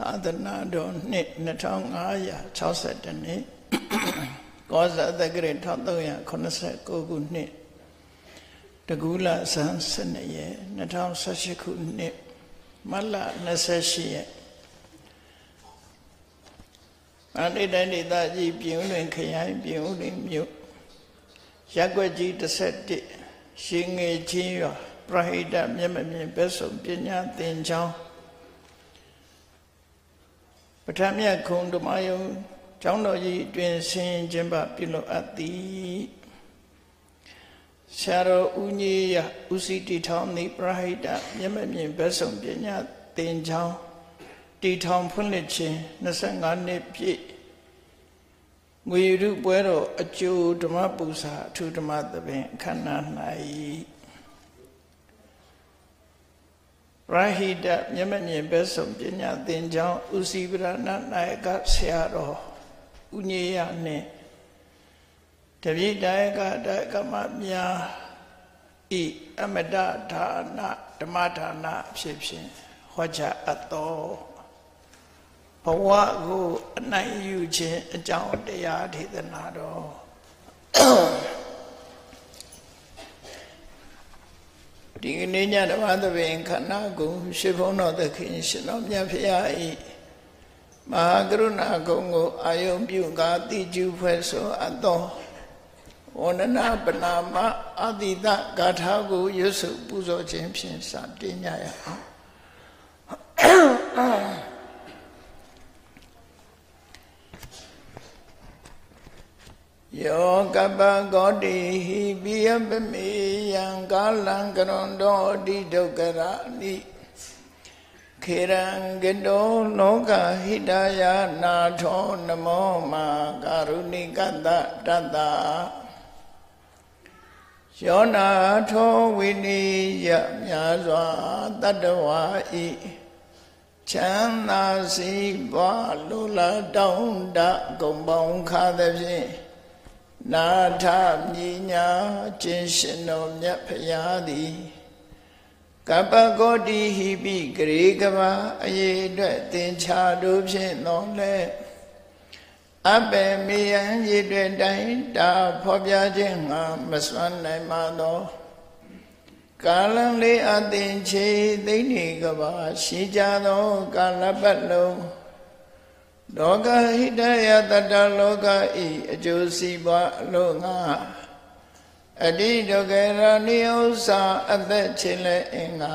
သာသနာတော်နှစ်2562နှစ်ကောဇာတက္ကရာ1389ခုနှစ်တကူလဆန်း12ရက်2018ခုနှစ်မလ28ရက်အန္တိတန်ဒေသကြီးပြည်ဦးလွင်ခရိုင်ပြည်ဦးလွင်မြို့ရက်ွက်ကြီး17ရှင်ငယ်ချင်းရွာပရဟိတမျက်မမြင်ဘက်ဆုံးပညာသင်ချောင်း ပထမမြတ်ခုံဓမ္မယုံကျောင်းတော်ကြီးတွင်ဆင်းခြင်းပပြုလုပ်အပ်သည်ဆရာတော်ဦးကြီးရဦးစီးတီထောင်သည်ပရဟိတမျက်မမြင်ဘက်ဆုံးပညာသင်ချောင်းတီထောင်ဖွင့်လှစ်ခြင်း25နှစ်ပြည့်ငွေရုပွဲတော်အကျိုးဓမ္မပူဇာအထူးဓမ္မသဘင်ခန္ဓာ၌ ရဟိတမျက်မမြင်ဘက်ဆုံးပညာသင်ကြောင်းဥစီပရဏနာယကဆရာတော်ဥညေယနဲ့တပိဒါယကဒါယကမများဤအမတဌာနဓမ္မဌာနဖြစ်ဖြင့်ဟောကြားအပ်တော်ဘဝကိုအနိုင်ယူခြင်းအကြောင်းတရားဒေသနာတော် ဒီကနေ့ညဓမ္မသဘင်ခန္ဓာကိုရှင်ဘုန်းတော်သခင်ရှင်တော်မြတ်ဖရာဤမဟာကရုဏာကုံကိုအာယုံပြုကာတိကျူဖွဲ့ဆိုအပ်သောဝန္ဒနာပနာမအတိတဂါထာကိုရွတ်ဆိုပူဇော်ခြင်းဖြင့်စတင်ကြရအောင် ယောကပဂောတိဟိပိယပမေယံကာလံကရွန်တောတိဒုက္ခရာနိခေရံကတောလောကဟိတယနာထောနမောမာကာရုဏိကတတတ္တယောနာထောဝိနိယမြာစွာတတ္တဝါဤချမ်းသာစီပွားလူလာတောင်းတဂုံပေါင်းခါသဖြင့် နာထမြညာကျင်ရှင်တော်မြတ်ဖရာသည်ကပ္ပဂောတိဟိပိဂရေကဘာအရေးအတွက်သင်္ချာတို့ဖြင့်တော်လဲအပေမေယံရည်တွေတိုင်းတာဖော်ပြခြင်းငါမစွမ်းနိုင်ပါသောကာလံလေးအသင်ချေသိနေကဘာရှိကြသောကာလပတ်လုံး လောကဟိတယတတလောကဤအကျိုးစီးပွားအလို့ငါအတိဒုက္ခရဏိဥ္စာအသက်ချေလဲအင်္ဂါ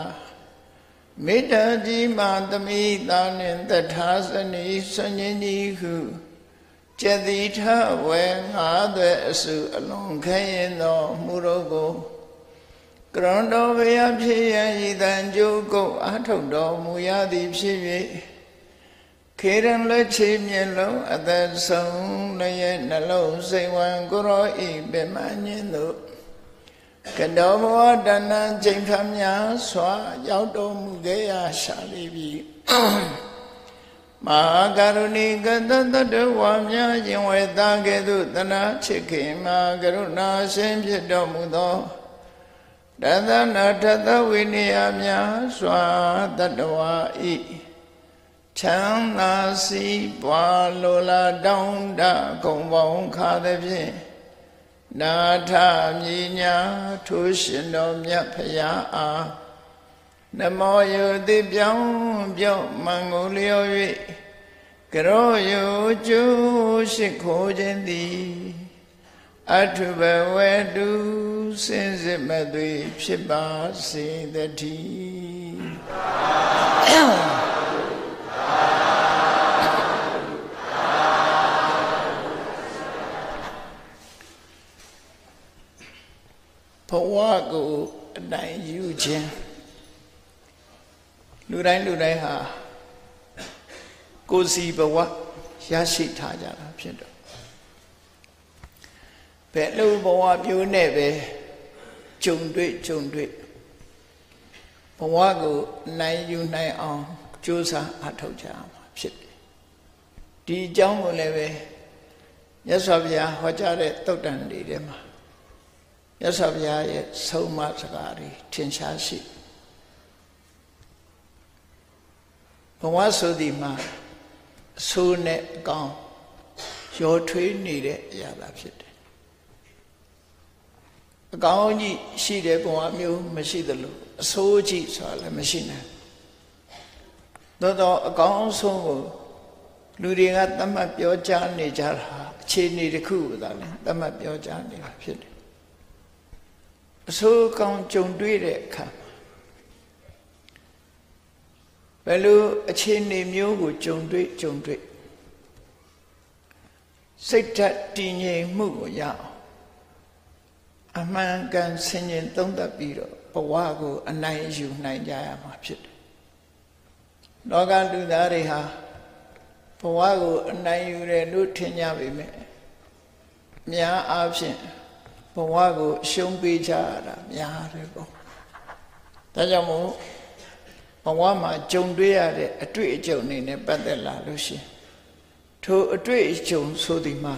မေတ္တာကြီးမာသမိသာနှင့်တထာစနီဆွညင်းကြီးဟုကျက်တိထဝဲငါးသွဲအစုအလုံးခဲရင်သောမူရောကိုကရွန်တော်ဘုရားဖြစ်ရန်ဤတန်ကြိုးကုတ်အထုတ်တော်မူရသည်ဖြစ်၍ ခေရန်လက်ချေမျက်လုံးအသက်ဆုံးလည်းနှလုံးစိတ်ဝံကိုရောဤပြမညင်းတို့ကတောဘဝတဏ္ဏချိန်ခါများစွာ ရောက်တော်မူခဲ့ရရှာလိပြီမဟာကရုဏီကတတတဝါများရင်ဝေသာကဲ့သို့တနာချစ်ခင်မှာကရုဏာရှင်ဖြစ်တော်မူသောတသနာထသဝိနည်းများစွာတတဝါဤ ချမ်းသာစီးပွားလိုလားတောင်းတကုံပေါင်းခါသည်ဖြင့်နာထမြညာထိုးရှင်တော်မြတ်ဖရာအားနမောယုတိပြောင်းပြောင်းမံကိုလျော်၍ကရောယုကျိုးရှိခိုးခြင်းသည်အထုဘဝတုစင်စစ်မသွေဖြစ်ပါစေတည်း ဘဝကိုအနိုင်ယူခြင်းလူတိုင်းလူတိုင်းဟာကိုယ်စီဘဝရရှိထားကြတာဖြစ်တော့ဘယ်လိုဘဝပြိုးနဲ့ပဲဂျုံတွေ့ဂျုံတွေ့ဘဝကိုနိုင်ယူနိုင်အောင်ကြိုးစားအထောက်ကြမှာဖြစ်တယ်ဒီအကြောင်းကိုလည်းပဲမြတ်စွာဘုရားဟောကြားတဲ့တုတ်တန်တွေထဲမှာ မြတ်စွာဘုရားရဲ့ဆုံးမစကားတွေထင်ရှားရှိဘဝဆိုဒီမှာအဆိုးနဲ့အကောင်းရောထွေးနေတဲ့အရာသာဖြစ်တယ်အကောင်းကြီးရှိတဲ့ဘဝမျိုးမရှိသလိုအဆိုးကြီးဆိုတာလည်းမရှိနိုင်သို့တော့အကောင်းဆုံးကိုလူတွေကသတ်မှတ်ပြောကြားနေကြတာအခြေအနေတစ်ခုကိုသာလဲသတ်မှတ်ပြောကြားနေတာဖြစ်တယ် အဆိုးကောင်းကြုံတွေ့တဲ့အခါဘယ်လိုအခြေအနေမျိုးကိုကြုံတွေ့ကြုံတွေ့စိတ်ဓာတ်တည်ငြိမ်မှုကိုရအောင်အမှန်ကန်ဆင်ញင်သုံးသပ်ပြီးတော့ဘဝကိုအနိုင်ယူနိုင်ကြရမှာဖြစ်တယ်။လောကလူသားတွေဟာဘဝကိုအနိုင်ယူတယ်လို့ထင်ကြပေမဲ့များအားဖြင့် ဘဝကိုရှုံးပေးကြရတာများတယ်ပေါ့။ဒါကြောင့်မို့ဘဝမှာကြုံတွေ့ရတဲ့အတွေ့အကြုံတွေနဲ့ပတ်သက်လာလို့ရှိရင်ထိုအတွေ့အကြုံဆိုဒီမှာ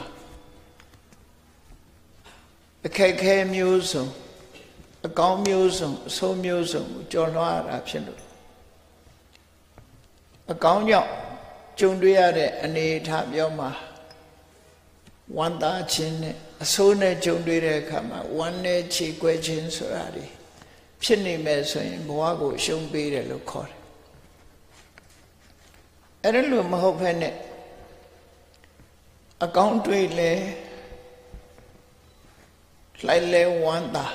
အခက်ခဲမျိုးစုံအကောင်းမျိုးစုံအဆိုးမျိုးစုံကိုကြော်လွှားရတာဖြစ်လို့အကောင်းကြောင့်ကြုံတွေ့ရတဲ့အနေအထားပြောမှာဝမ်းသာခြင်းနဲ့ အဆိုးနဲ့ကြုံတွေ့တဲ့အခါမှာဝမ်းနဲ့ခြေကွဲခြင်းဆိုတာတွေဖြစ်နေမဲ့ဆိုရင်ဘဝကိုရှုံးပေးတယ်လို့ခေါ်တယ်အဲ့ဒါလို့မဟုတ်ဖ ೇನೆ အကောင်းတွေ့လဲလိုက်လဲဝမ်းသာ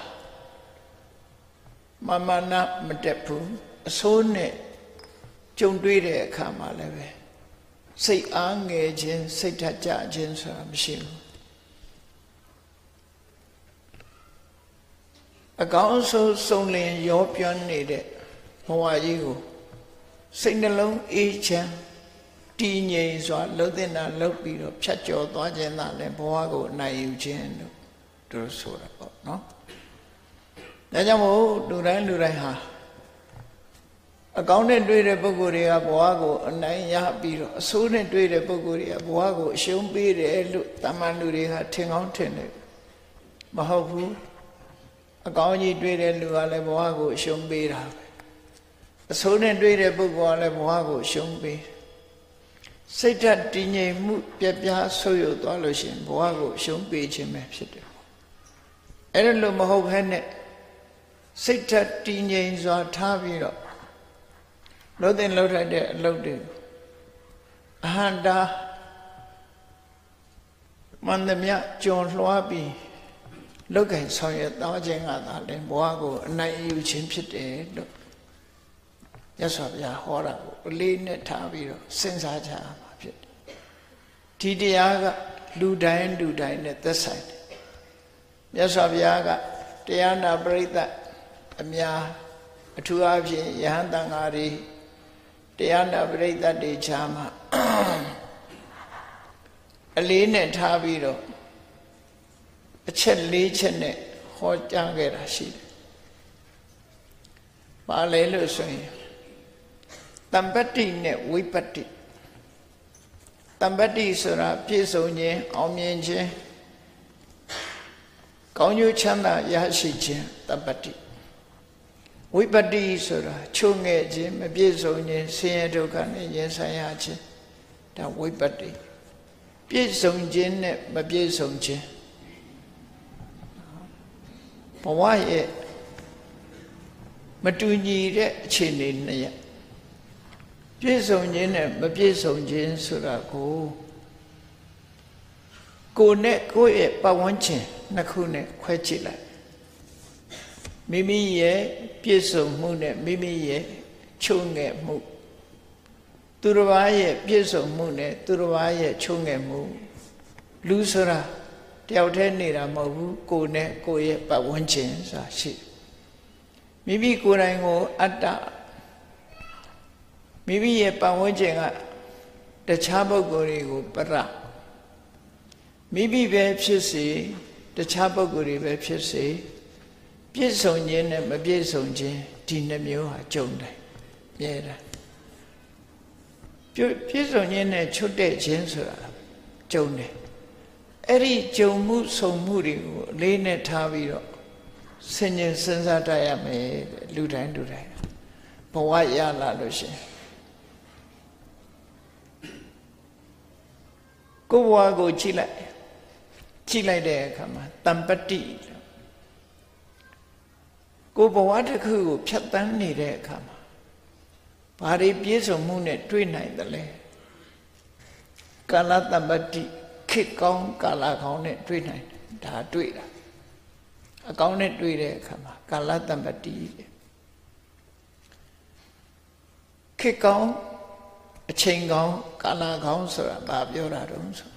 မမနာမတက်ဘူးအဆိုးနဲ့ကြုံတွေ့တဲ့အခါမှာလည်းပဲစိတ်အားငယ်ခြင်းစိတ်ထကြခြင်းဆိုတာမရှိဘူး အကောင်းဆုံးစုံလင်ရောပြန်းနေတဲ့ဘဝကြီးကိုစိတ်နှလုံးအေးချမ်းတည်ငြိမ်စွာလှုပ်တဲ့နာလှုပ်ပြီးတော့ဖြတ်ကျော်သွားခြင်းသာလည်းဘဝကိုနိုင်ယူခြင်းလို့တို့ဆိုတာပေါ့နော်ဒါကြောင့်မို့လူတိုင်းလူတိုင်းဟာအကောင်းနဲ့တွေ့တဲ့ပုဂ္ဂိုလ်တွေကဘဝကိုအနိုင်ရပြီးတော့အဆိုးနဲ့တွေ့တဲ့ပုဂ္ဂိုလ်တွေကဘဝကိုအရှုံးပေးတယ်လို့တာမန်လူတွေကထင်ကောင်းထင်တယ်မဟုတ်ဘူး အကောင်းကြီးတွေ့တဲ့လူကလည်းဘဝကိုအရှုံးပေးတာပဲအဆိုးနဲ့တွေ့တဲ့ပုဂ္ဂိုလ်ကလည်းဘဝကိုအရှုံးပေးစိတ်ဓာတ်တည်ငြိမ်မှုပြပြဆုပ်ယုပ်သွားလို့ရှိရင်ဘဝကိုအရှုံးပေးခြင်းပဲဖြစ်တယ်အဲ့ဒါလို့မဟုတ်ဘဲနဲ့စိတ်ဓာတ်တည်ငြိမ်စွာထားပြီးတော့လို့တဲ့လှုပ်ထိုက်တဲ့အလုပ်တွေအဟန္တာမန္တမြကြုံလွှားပြီး လောက်ကင်ဆောင်ရတောင်းခြင်းကသာလဲဘဝကိုအနိုင်ယူခြင်းဖြစ်တယ်လို့ရသော်ဗျာဟောတာကိုအလေးနဲ့ထားပြီးတော့စဉ်းစားကြရမှာဖြစ်တယ်ဒီတရားကလူတိုင်းလူတိုင်းနဲ့သက်ဆိုင်တယ်မြတ်စွာဘုရားကတရားနာပရိသတ်အများအထူးအားဖြင့်ယဟန်တန်ဃာတွေတရားနာပရိသတ်တွေခြားမှာအလေးနဲ့ထားပြီးတော့ အချက်၄ချက်နဲ့ဟောကြားခဲ့တာရှိတယ်။ပါလေလို့ဆိုရင်တမ္ပတ္တိနဲ့ဝိပတ္တိတမ္ပတ္တိဆိုတာပြည့်စုံခြင်းအောင်မြင်ခြင်းကောင်းကျိုးချမ်းသာရရှိခြင်းတပ္ပတ္တိဝိပတ္တိဆိုတာချုပ်ငဲ့ခြင်းမပြည့်စုံခြင်းဆင်းရဲဒုက္ခနဲ့ရင်ဆိုင်ရခြင်းဒါဝိပတ္တိပြည့်စုံခြင်းနဲ့မပြည့်စုံခြင်း ဘဝရဲ့မတူညီတဲ့အခြေအနေနှစ်ရပ်ပြည့်စုံခြင်းနဲ့မပြည့်စုံခြင်းဆိုတာကိုကိုယ်နဲ့ကိုယ့်ရဲ့ပတ်ဝန်းကျင်နှစ်ခုနဲ့ခွဲကြည့်လိုက်မိမိရဲ့ပြည့်စုံမှုနဲ့မိမိရဲ့ချုံငယ်မှုသူတစ်ပါးရဲ့ပြည့်စုံမှုနဲ့သူတစ်ပါးရဲ့ချုံငယ်မှုလူဆိုတာတ ယောက်တည်းနေတာမဟုတ်ဘူးကိုယ်နဲ့ကိုယ့်ရဲ့ပတ်ဝန်းကျင်ဆိုတာရှိမိမိကိုယ်တိုင်ကိုအတ္တမိမိရဲ့ပတ်ဝန်းကျင်ကတခြားပုဂ္ဂိုလ်တွေကိုပရမိမိပဲဖြစ်စေတခြားပုဂ္ဂိုလ်တွေပဲဖြစ်စေပြည့်စုံခြင်းနဲ့မပြည့်စုံခြင်းဒီနှမျိုးဟာကြုံတယ်မြဲတာပြည့်စုံခြင်းနဲ့ချွတ်တဲ့ခြင်းဆိုတာကြုံတယ် အဲ့ဒီကြုံမှုဆုံမှုတွေကိုအလေးနဲ့ထားပြီးတော့ဆင်ញင်စဉ်းစားတတ်ရမယ်တဲ့လူတိုင်းလူတိုင်းဘဝရလာလို့ရှင်ကိုဘဝကိုကြည့်လိုက်ကြည့်လိုက်တဲ့အခါမှာတံပတိကိုဘဝတစ်ခုကိုဖြတ်တန်းနေတဲ့အခါမှာဘာတွေပြည့်စုံမှုနဲ့တွေ့နိုင်တယ်လဲကာလတံပတိ တိခေကောင်းကာလကောင်းနဲ့တွေ့နိုင်တယ်ဒါတွေ့တာအကောင်းနဲ့တွေ့တဲ့အခါမှာကာလတံပတ္တိခေကောင်းအချိန်ကောင်းကာလကောင်းဆိုတာဘာပြောတာတုံးဆို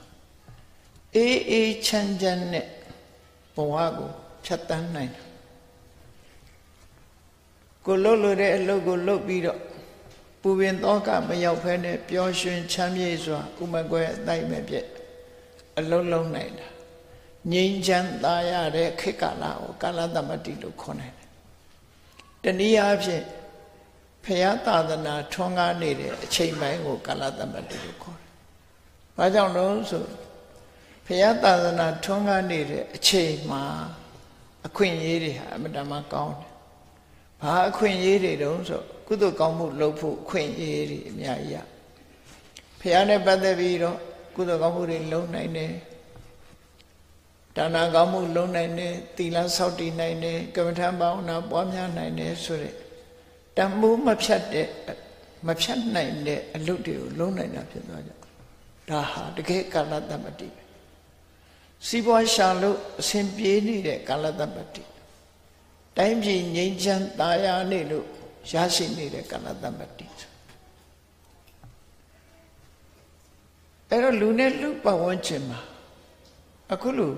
အေးအေးချမ်းချမ်းနဲ့ဘဝကိုဖြတ်တန်းနိုင်တယ်ကိုလှုပ်လို့တဲ့အလုပ်ကိုလုပ်ပြီးတော့ပူပင်သောကမရောက်ဖဲနဲ့ပျော်ရွှင်ချမ်းမြေ့စွာဥမကွဲအတိုက်မဲ့ပြက် အလုံးလုံးနိုင်တာငြိမ်းချမ်းသာရတဲ့ခေတ်ကာလကိုကာလသမတိလို့ခေါ်နိုင်တယ်တနည်းအားဖြင့်ဖရာသာသနာထွန်းကားနေတဲ့အချိန်ပိုင်းကိုကာလသမတိလို့ခေါ်တယ်။ဘာကြောင့်လို့ဆိုဖရာသာသနာထွန်းကားနေတဲ့အချိန်မှာအခွင့်အရေးတွေဟာအမတန်မှကောင်းတယ်။ဘာအခွင့်အရေးတွေတုံးဆိုကုသိုလ်ကောင်းမှုလုပ်ဖို့အခွင့်အရေးတွေအများကြီးရ။ဖရာနဲ့ပတ်သက်ပြီးတော့ ကုသိုလ်ကောင်းမှုတွေလုပ်နိုင်တယ်။ဒါနာကောင်းမှုလုပ်နိုင်တယ်။သီလဆောက်တည်နိုင်တယ်။ကမ္မထံဘာဝနာပွားများနိုင်တယ်ဆိုတဲ့တမိုးမဖြတ်တဲ့မဖြတ်နိုင်တဲ့အလုပ်တွေကိုလုံးနိုင်တာဖြစ်သွားကြဒါဟာတကယ်ကာလတမတိပဲစီးပွားရှာလို့အစဉ်ပြေးနေတဲ့ကာလတမတိတိုင်းပြည်ငြိမ်းချမ်းသာယာနေလို့ရရှိနေတဲ့ကာလတမတိ အဲ့တော့လူနဲ့လူပတ်ဝန်းကျင်မှာအခုလူ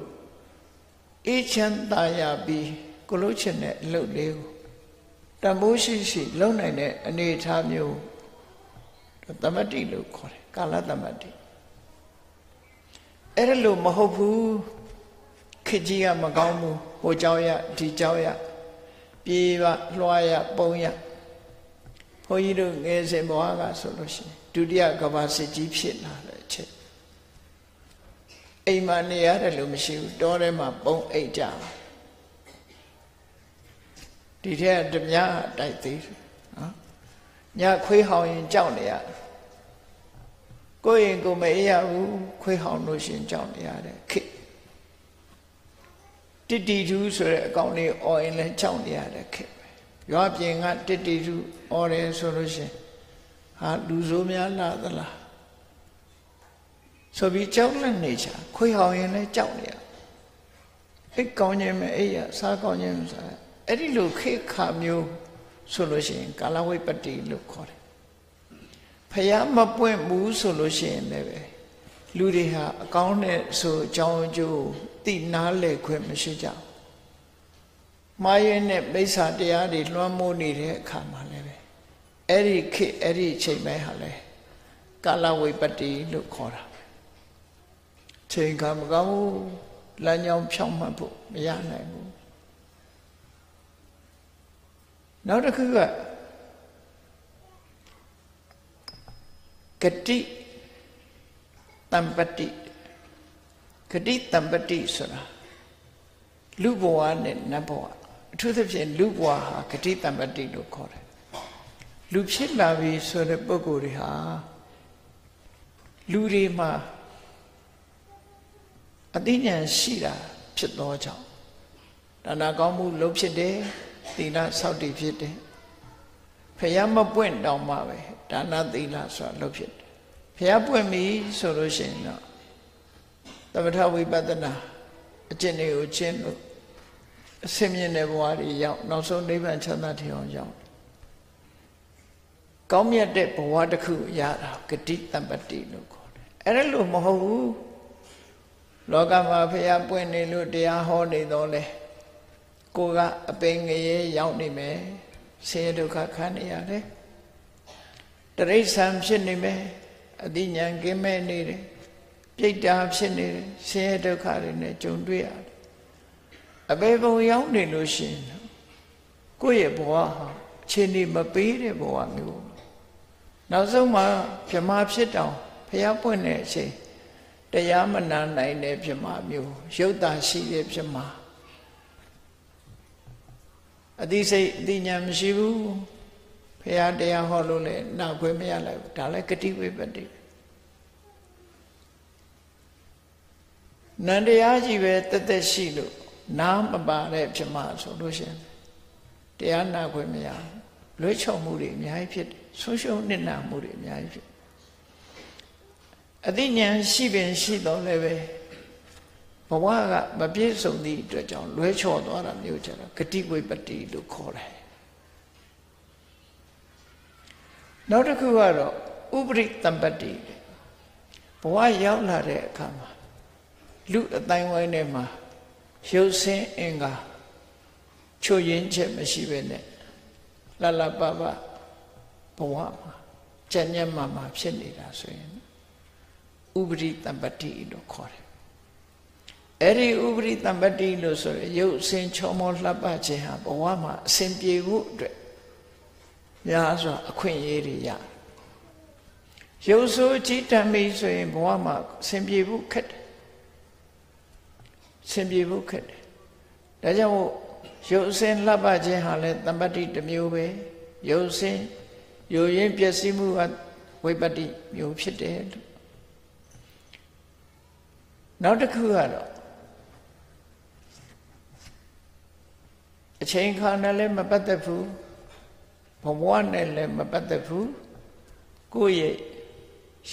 အေးချမ်းသာယာပြီးကိုလို့ချင်တဲ့အလုပ်လေးကိုတမိုးရှိရှိလုံနိုင်တဲ့အနေအထားမျိုးသမတိလို့ခေါ်တယ်ကာလသမတိအဲ့ဒါလို့မဟုတ်ဘူးခေကြီးကမကောင်းဘူးဟိုเจ้าရဒီเจ้าရပြေးပါလွှားရပုံရဘုန်းကြီးတို့ငယ်စဉ်ဘဝကဆိုလို့ရှိရင်ဒုတိယကဘာစစ်ကြီးဖြစ်လာတဲ့အ ချက်အိမ်မှာနေရတယ်လို့မရှိဘူးတောထဲမှာပုံအိတ်ကြပါဒီထက်ဓမြတိုက်သေးတယ်နော်ညခွေးဟောင်ရင်ကြောက်နေရကိုယ်ရင်ကိုမအေးရဘူးခွေးဟောင်လို့ရှင်ကြောက်နေရတဲ့ခေတစ်တီတူဆိုတဲ့အကောင်လေးអော်ရင်လည်းကြောက်နေရတဲ့ခေပဲရွာပြင်ကတစ်တီတူអော်တယ်ဆိုလို့ရှင်ဟာလူဆိုးများလာသလား ဆိုပြီးကြောက်လက်နေချာခွေးဟောင်ရင်လည်းကြောက်နေရအိတ်ကောင်းခြင်းမအေးရစားကောင်းခြင်းမစားအဲ့ဒီလိုခေခါမျိုးဆိုလို့ရှိရင်ကာလဝိပတ္တိလို့ခေါ်တယ်ဖယားမပွင့်ဘူးဆိုလို့ရှိရင်လည်းပဲလူတွေဟာအကောင်းနဲ့ဆိုအကြောင်းအကျိုးသိနားလည်ခွင့်မရှိကြဘူးမာယနဲ့မိစ္ဆာတရားတွေလွှမ်းမိုးနေတဲ့အခါမှာလည်းပဲအဲ့ဒီခေအဲ့ဒီချိန်ပိုင်းဟာလဲကာလဝိပတ္တိလို့ခေါ်တာ ချိန်ခါမကောင်းဘူးလမ်းကြောင်းဖြောင်းမှတ်ဖို့မရနိုင်ဘူးနောက်တစ်ခုကဂတိတံပတိဂတိတံပတိဆိုတာလူဘဝနဲ့နတ်ဘဝအထူးသဖြင့်လူဘဝဟာဂတိတံပတိလို့ခေါ်တယ်လူဖြစ်လာပြီဆိုတဲ့ပုဂ္ဂိုလ်တွေဟာလူတွေမှာ အသိဉာဏ်ရှိတာဖြစ်သောကြောင့်ဒါနာကောင်းမှုလုံးဖြစ်တယ်သီလဆောက်တည်ဖြစ်တယ်ဖះမပွင့်တောင်မှပဲဒါနသီလဆိုတာလုပ်ဖြစ်တယ်ဖះပွင့်ပြီဆိုလို့ရှိရင်တော့သမထဝိပဿနာအကျင့်တွေကိုကျင့်လို့အစင်မြင့်တဲ့ဘဝတွေရောက်နောက်ဆုံးနိဗ္ဗာန်ချမ်းသာထင်အောင်ရောက်ကောင်းမြတ်တဲ့ဘဝတစ်ခုရတာဂတိတမ္ပတိလို့ခေါ်တယ်အဲ့ဒါလို့မဟုတ်ဘူး လောကမှာဖះပွင့်နေလို့တရားဟောနေတော့လေကိုကအပင်ငရဲရောက်နေမယ်ဆင်းရဲဒုက္ခခံနေရတယ်တရိษံဖြစ်နေမယ်အတိညာကင်းမဲ့နေတယ်ပြိတ္တာဖြစ်နေတယ်ဆင်းရဲဒုက္ခတွေနဲ့ကြုံတွေ့ရတယ်အပေပုံရောက်နေလို့ရှိရင်ကိုယ့်ရဲ့ဘဝဟာအခြေအနေမပေးတဲ့ဘဝမျိုးနောက်ဆုံးမှာဗြဟ္မာဖြစ်တောင်ဖျားပွင့်တဲ့အချိန် တရားမနာနိုင်တဲ့ဗြဟ္မာမျိုးရုပ်တာရှိတဲ့ဗြဟ္မာအသိစိတ်အသိဉာဏ်မရှိဘူးဖရာတရားဟောလို့လည်းနောက်ခွင့်မရလိုက်ဘူးဒါလည်းဂတိဝိပတ္တိနန္တရားကြီးပဲတက်တက်ရှိလို့နားမပါတဲ့ဖြစ်မှဆိုလို့ရှိရင်တရားနာခွင့်မရဘူးလွှဲချော်မှုတွေအများကြီးဖြစ်တယ်ဆုံးရှုံးနစ်နာမှုတွေအများကြီးဖြစ် အသိဉာဏ်ရှိပင်ရှိတော့လည်းပဲဘဝကမပြည့်စုံသည့်အတွက်ကြောင့်လွဲချော်သွားတာမျိုးကြတော့ဂတိဝိပတ္တိလို့ခေါ်တယ်နောက်တစ်ခုကတော့ဥပရိတံပတ္တိဘဝရောက်လာတဲ့အခါမှာလူအတိုင်းဝိုင်းထဲမှာရုပ်ဆင်းအင်္ဂါချွတ်ရင်းချက်မရှိပဲနဲ့လလပပဘဝမှာကြံ့ညက်မှာမှာဖြစ်နေတာဆိုရင် ဥပရိတံပတ္တိလို့ခေါ်တယ်အဲ့ဒီဥပရိတံပတ္တိလို့ဆိုရရုပ်အစဉ်ချောမောလှပခြင်းဟာဘဝမှာအစဉ်ပြေဖို့အတွက်များစွာအခွင့်အရေးတွေရရုပ်ဆိုးကြည်တမ်းပြီဆိုရင်ဘဝမှာအစဉ်ပြေဖို့ခက်တယ်အစဉ်ပြေဖို့ခက်တယ်ဒါကြောင့်မို့ရုပ်အစဉ်လှပခြင်းဟာလည်းတံပတ္တိတစ်မျိုးပဲရုပ်အစဉ်ယိုရင်းပျက်စီးမှုကဝိပတ္တိမျိုးဖြစ်တယ်လို့ နောက်တစ်ခုကတော့အချိန်ခါနဲ့လည်းမပတ်သက်ဘူးဘဝနဲ့လည်းမပတ်သက်ဘူးကိုယ့်ရဲ့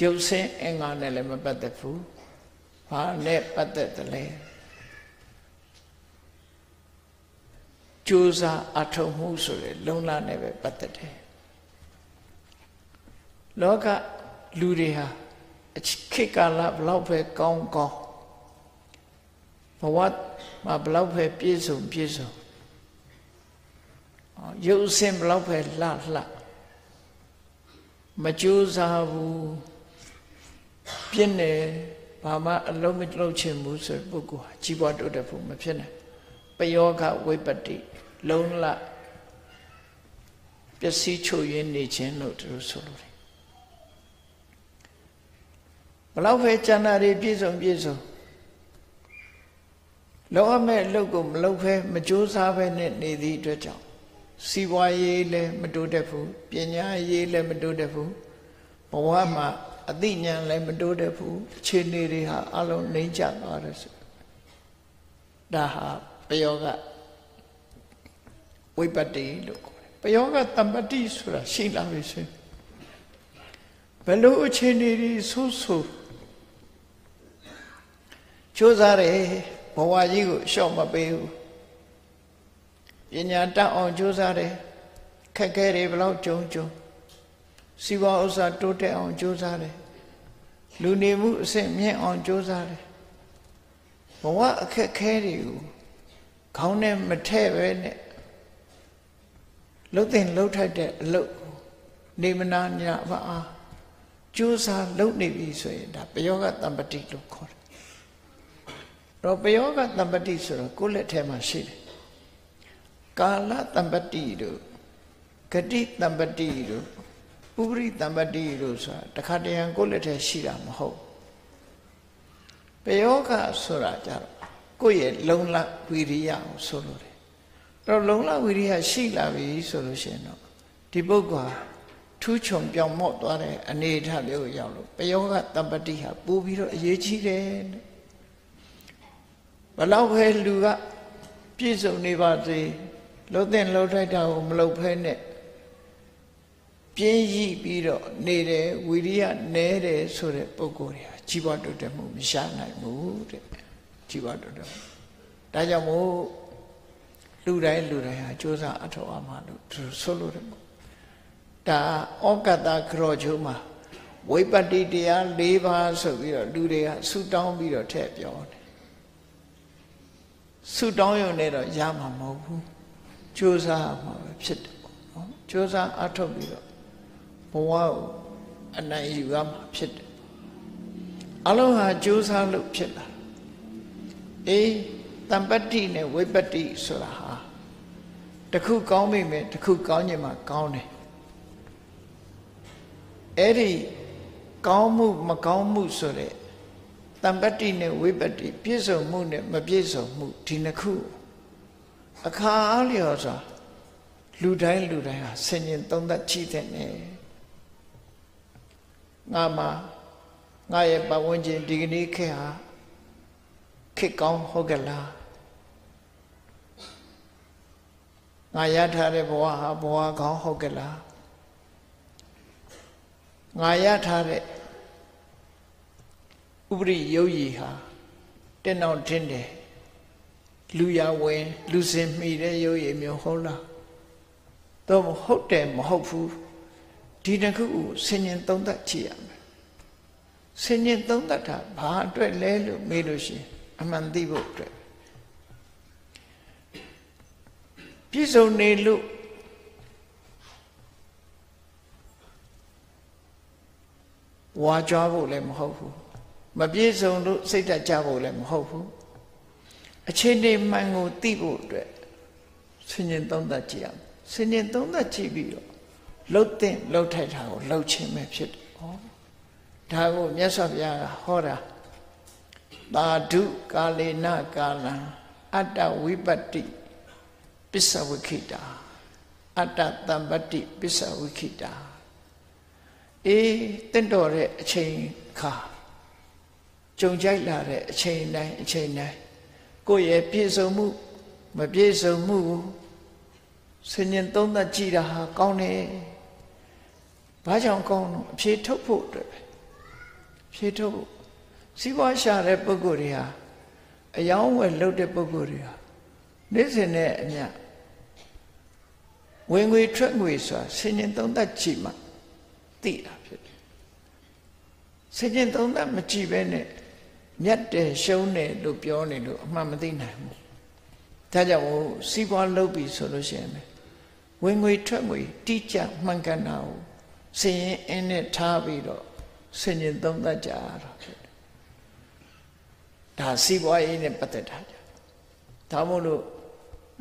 ရုပ်ဆင်းအင်္ဂါနဲ့လည်းမပတ်သက်ဘူးဘာနဲ့ပတ်သက်တယ်လဲကြိုးစားအထောက်မှုဆိုရယ်လုံလနဲ့ပဲပတ်သက်တယ်လောကလူတွေဟာခေတ်ကာလဘလောက်ပဲကောင်းကောင်း ဘဝမှာဘလောက်ပဲပြည့်စုံပြည့်စုံရုပ်အစင်ဘလောက်ပဲလှလှမကြိုးစားဘူးပြင်းတယ်ဘာမှအလုံးမလုပ်ချင်ဘူးဆိုပုဂ္ဂိုလ်ဟာကြီးပွားတိုးတက်ဖို့မဖြစ်နိုင်ပယောဂဝိပတ္တိလုံးလပျက်စီးချုပ်ရင်းနေခြင်းလို့သူတို့ဆိုလို့တယ်ဘလောက်ပဲကျန်တာတွေပြည့်စုံပြည့်စုံ လောအမဲ့အလုပ်ကိုမလုပ်ဖဲမကြိုးစားဖဲနဲ့နေသည့်အတွက်ကြောင့်စီးပွားရေးလည်းမတိုးတက်ဘူးပညာရေးလည်းမတိုးတက်ဘူးဘဝမှာအသိဉာဏ်လည်းမတိုးတက်ဘူးအခြေအနေတွေဟာအလုံးနှိမ့်ကျသွားတယ်ဆိုဒါဟာပယောဂဝိပတ္တိလို့ခေါ်တယ်ပယောဂတမ္ပတိဆိုတာရှိလာပြီဆိုဘယ်လိုအခြေအနေတွေဆိုးဆိုးကြိုးစားတယ် ဘဝကြီးကိုရှော့မပေးဘူးပညာတတ်အောင်ကြိုးစားတယ်ခက်ခဲတွေဘလောက်ကြုံကြုံစီးပွားဥစ္စာတိုးတက်အောင်ကြိုးစားတယ်လူနေမှုအဆင့်မြင့်အောင်ကြိုးစားတယ်ဘဝအခက်ခဲတွေကိုခေါင်းနဲ့မထဲ့ပဲနဲ့လှုပ်တဲ့လှုပ်ထိုက်တဲ့အလုပ်နေမနာညပါအားကြိုးစားလုပ်နေပြီဆိုရင်ဒါပယောဂတမ္ပတိလို့ခေါ်တယ် တော့ပယောဂတမ္ပတိဆိုတော့ကိုယ့်လက်ထဲမှာရှိတယ်ကာလတမ္ပတိတို့ဂတိတမ္ပတိတို့ဥပရိတမ္ပတိတို့ဆိုတာတခါတရံကိုယ့်လက်ထဲရှိတာမဟုတ်ပယောဂဆိုတာကြတော့ကိုယ့်ရဲ့လုံလဝိရိယကိုဆိုလိုတယ်တော့လုံလဝိရိယရှိလာပြီဆိုလို့ရှိရင်တော့ဒီပုဂ္ဂိုလ်ထူးချွန်ပြောင်းမော့သွားတဲ့အနေအထားမျိုးရောက်လို့ပယောဂတမ္ပတိဟာပို့ပြီးတော့အရေးကြီးတယ် ဘလောက်ပဲလူကပြည့်စုံနေပါစေလှုပ်တဲ့လှုပ်ထိုက်တာကိုမလှုပ်ဖဲနဲ့ပြင်းရည်ပြီးတော့နေတယ်ဝိရိယနဲတယ်ဆိုတဲ့ပုံကိုယ်တွေဟာကြီးပွားတိုးတက်မှုမရှာနိုင်ဘူးတဲ့ကြီးပွားတိုးတက်မှုဒါကြောင့်မို့လူတိုင်းလူတိုင်းဟာစ조사အထောက်အမှလို့သူဆိုလို့တယ်ပေါ့ဒါဩကတခရောချိုးမှာဝိပတ္တိတရား၄ပါးဆိုပြီးတော့လူတွေကဆုတောင်းပြီးတော့ထည့်ပြောတယ် ဆုတောင်းရုံနဲ့တော့ရမှာမဟုတ်ဘူးကြိုးစားမှာပဲဖြစ်တယ်ပေါ့နော်ကြိုးစားအထုတ်ပြီးတော့ဘဝကိုအနိုင်ယူရမှာဖြစ်တယ်အလုံးဟာကြိုးစားလို့ဖြစ်လာအေးတမ္ပတ္တိနဲ့ဝိပတ္တိဆိုတာဟာတခုကောင်းမိမယ်တခုကောင်းခြင်းမှာကောင်းတယ်အဲ့ဒီကောင်းမှုမကောင်းမှုဆိုတဲ့ တမ္ပတ္တိနဲ့ဝိပတ္တိပြည့်စုံမှုနဲ့မပြည့်စုံမှုဒီနှစ်ခုအခါအားလျော်စွာလူတိုင်းလူတိုင်းဟာဆင်ញင်သုံးသပ်ကြည့်တဲ့နဲ့ငါမှာငါရဲ့ပတ်ဝန်းကျင်ဒီကနေ့ခေတ်ဟာခေတ်ကောင်းဟုတ်ကလားငါရထားတဲ့ဘဝဟာဘဝကောင်းဟုတ်ကလားငါရထားတဲ့ ဥပရိယုတ်ကြီးဟာတဲ့နောက်တင်းတယ်လူရဝင်လူစင်မိတဲ့ရုပ်ရည်မျိုးဟုတ်လားတော့ဟုတ်တယ်မဟုတ်ဘူးဒီတစ်ခုကိုဆင်ញင်သုံးသပ်ကြည့်ရမယ်ဆင်ញင်သုံးသပ်တာဘာအတွက်လဲလို့မေးလို့ရှိရင်အမှန်သိဖို့အတွက်ပြည့်စုံနေလို့ဝါကြွားဖို့လည်းမဟုတ်ဘူး မပြည့်စုံလို့စိတ်ဓာတ်ကြဖို့လည်းမဟုတ်ဘူးအခြေအနေမှန်ကိုသိဖို့အတွက်ဆင်ញင်သုံးသပ်ကြည့်အောင်ဆင်ញင်သုံးသပ်ကြည့်ပြီးတော့လှုပ်တဲ့လှုပ်ထိုက်တာကိုလှုပ်ခြင်းပဲဖြစ်တယ်။ဩဒါကိုမြတ်စွာဘုရားကဟောတာသာဓုကာလေနကာလံအတ္တဝိပတ္တိပစ္စဝိခိတာအတ္တတမ္ပတ္တိပစ္စဝိခိတာအေးတင့်တော်တဲ့အချိန်ခါ ကြုံကြိုက်လာတဲ့အချိန်တိုင်းအချိန်တိုင်းကိုယ့်ရဲ့ပြည့်စုံမှုမပြည့်စုံမှုကိုဆင်ញင်သုံးသပ်ကြည့်တာဟာကောင်းတယ်။ဘာကြောင့်ကောင်းလို့အဖြေထုတ်ဖို့အတွက်ပဲ။ဖြေထုတ်ဖို့စီးပွားရှာတဲ့ပုဂ္ဂိုလ်တွေဟာအယောင်းဝယ်လုပ်တဲ့ပုဂ္ဂိုလ်တွေဟာနေ့စဉ်နဲ့အမျှဝင်ငွေထွက်ငွေဆိုတာဆင်ញင်သုံးသပ်ကြည့်မှသိတာဖြစ်တယ်။ဆင်ញင်သုံးသပ်မကြည့်ပဲနဲ့ မြတ်တယ်ရှုံးတယ်လို့ပြောနေလို့အမှန်မသိနိုင်ဘူး။ဒါကြောင့်စီးပွားလုပ်ပြီဆိုလို့ရှိရင်ဝင်ငွေထွက်ငွေတိကျမှန်ကန်တာကိုစင်ရင်အင်းနဲ့ထားပြီးတော့ဆင်ញင်သုံးသပ်ကြရတာဖြစ်တယ်။ဒါစီးပွားရေးနဲ့ပတ်သက်တာကြ။ဒါမို့လို့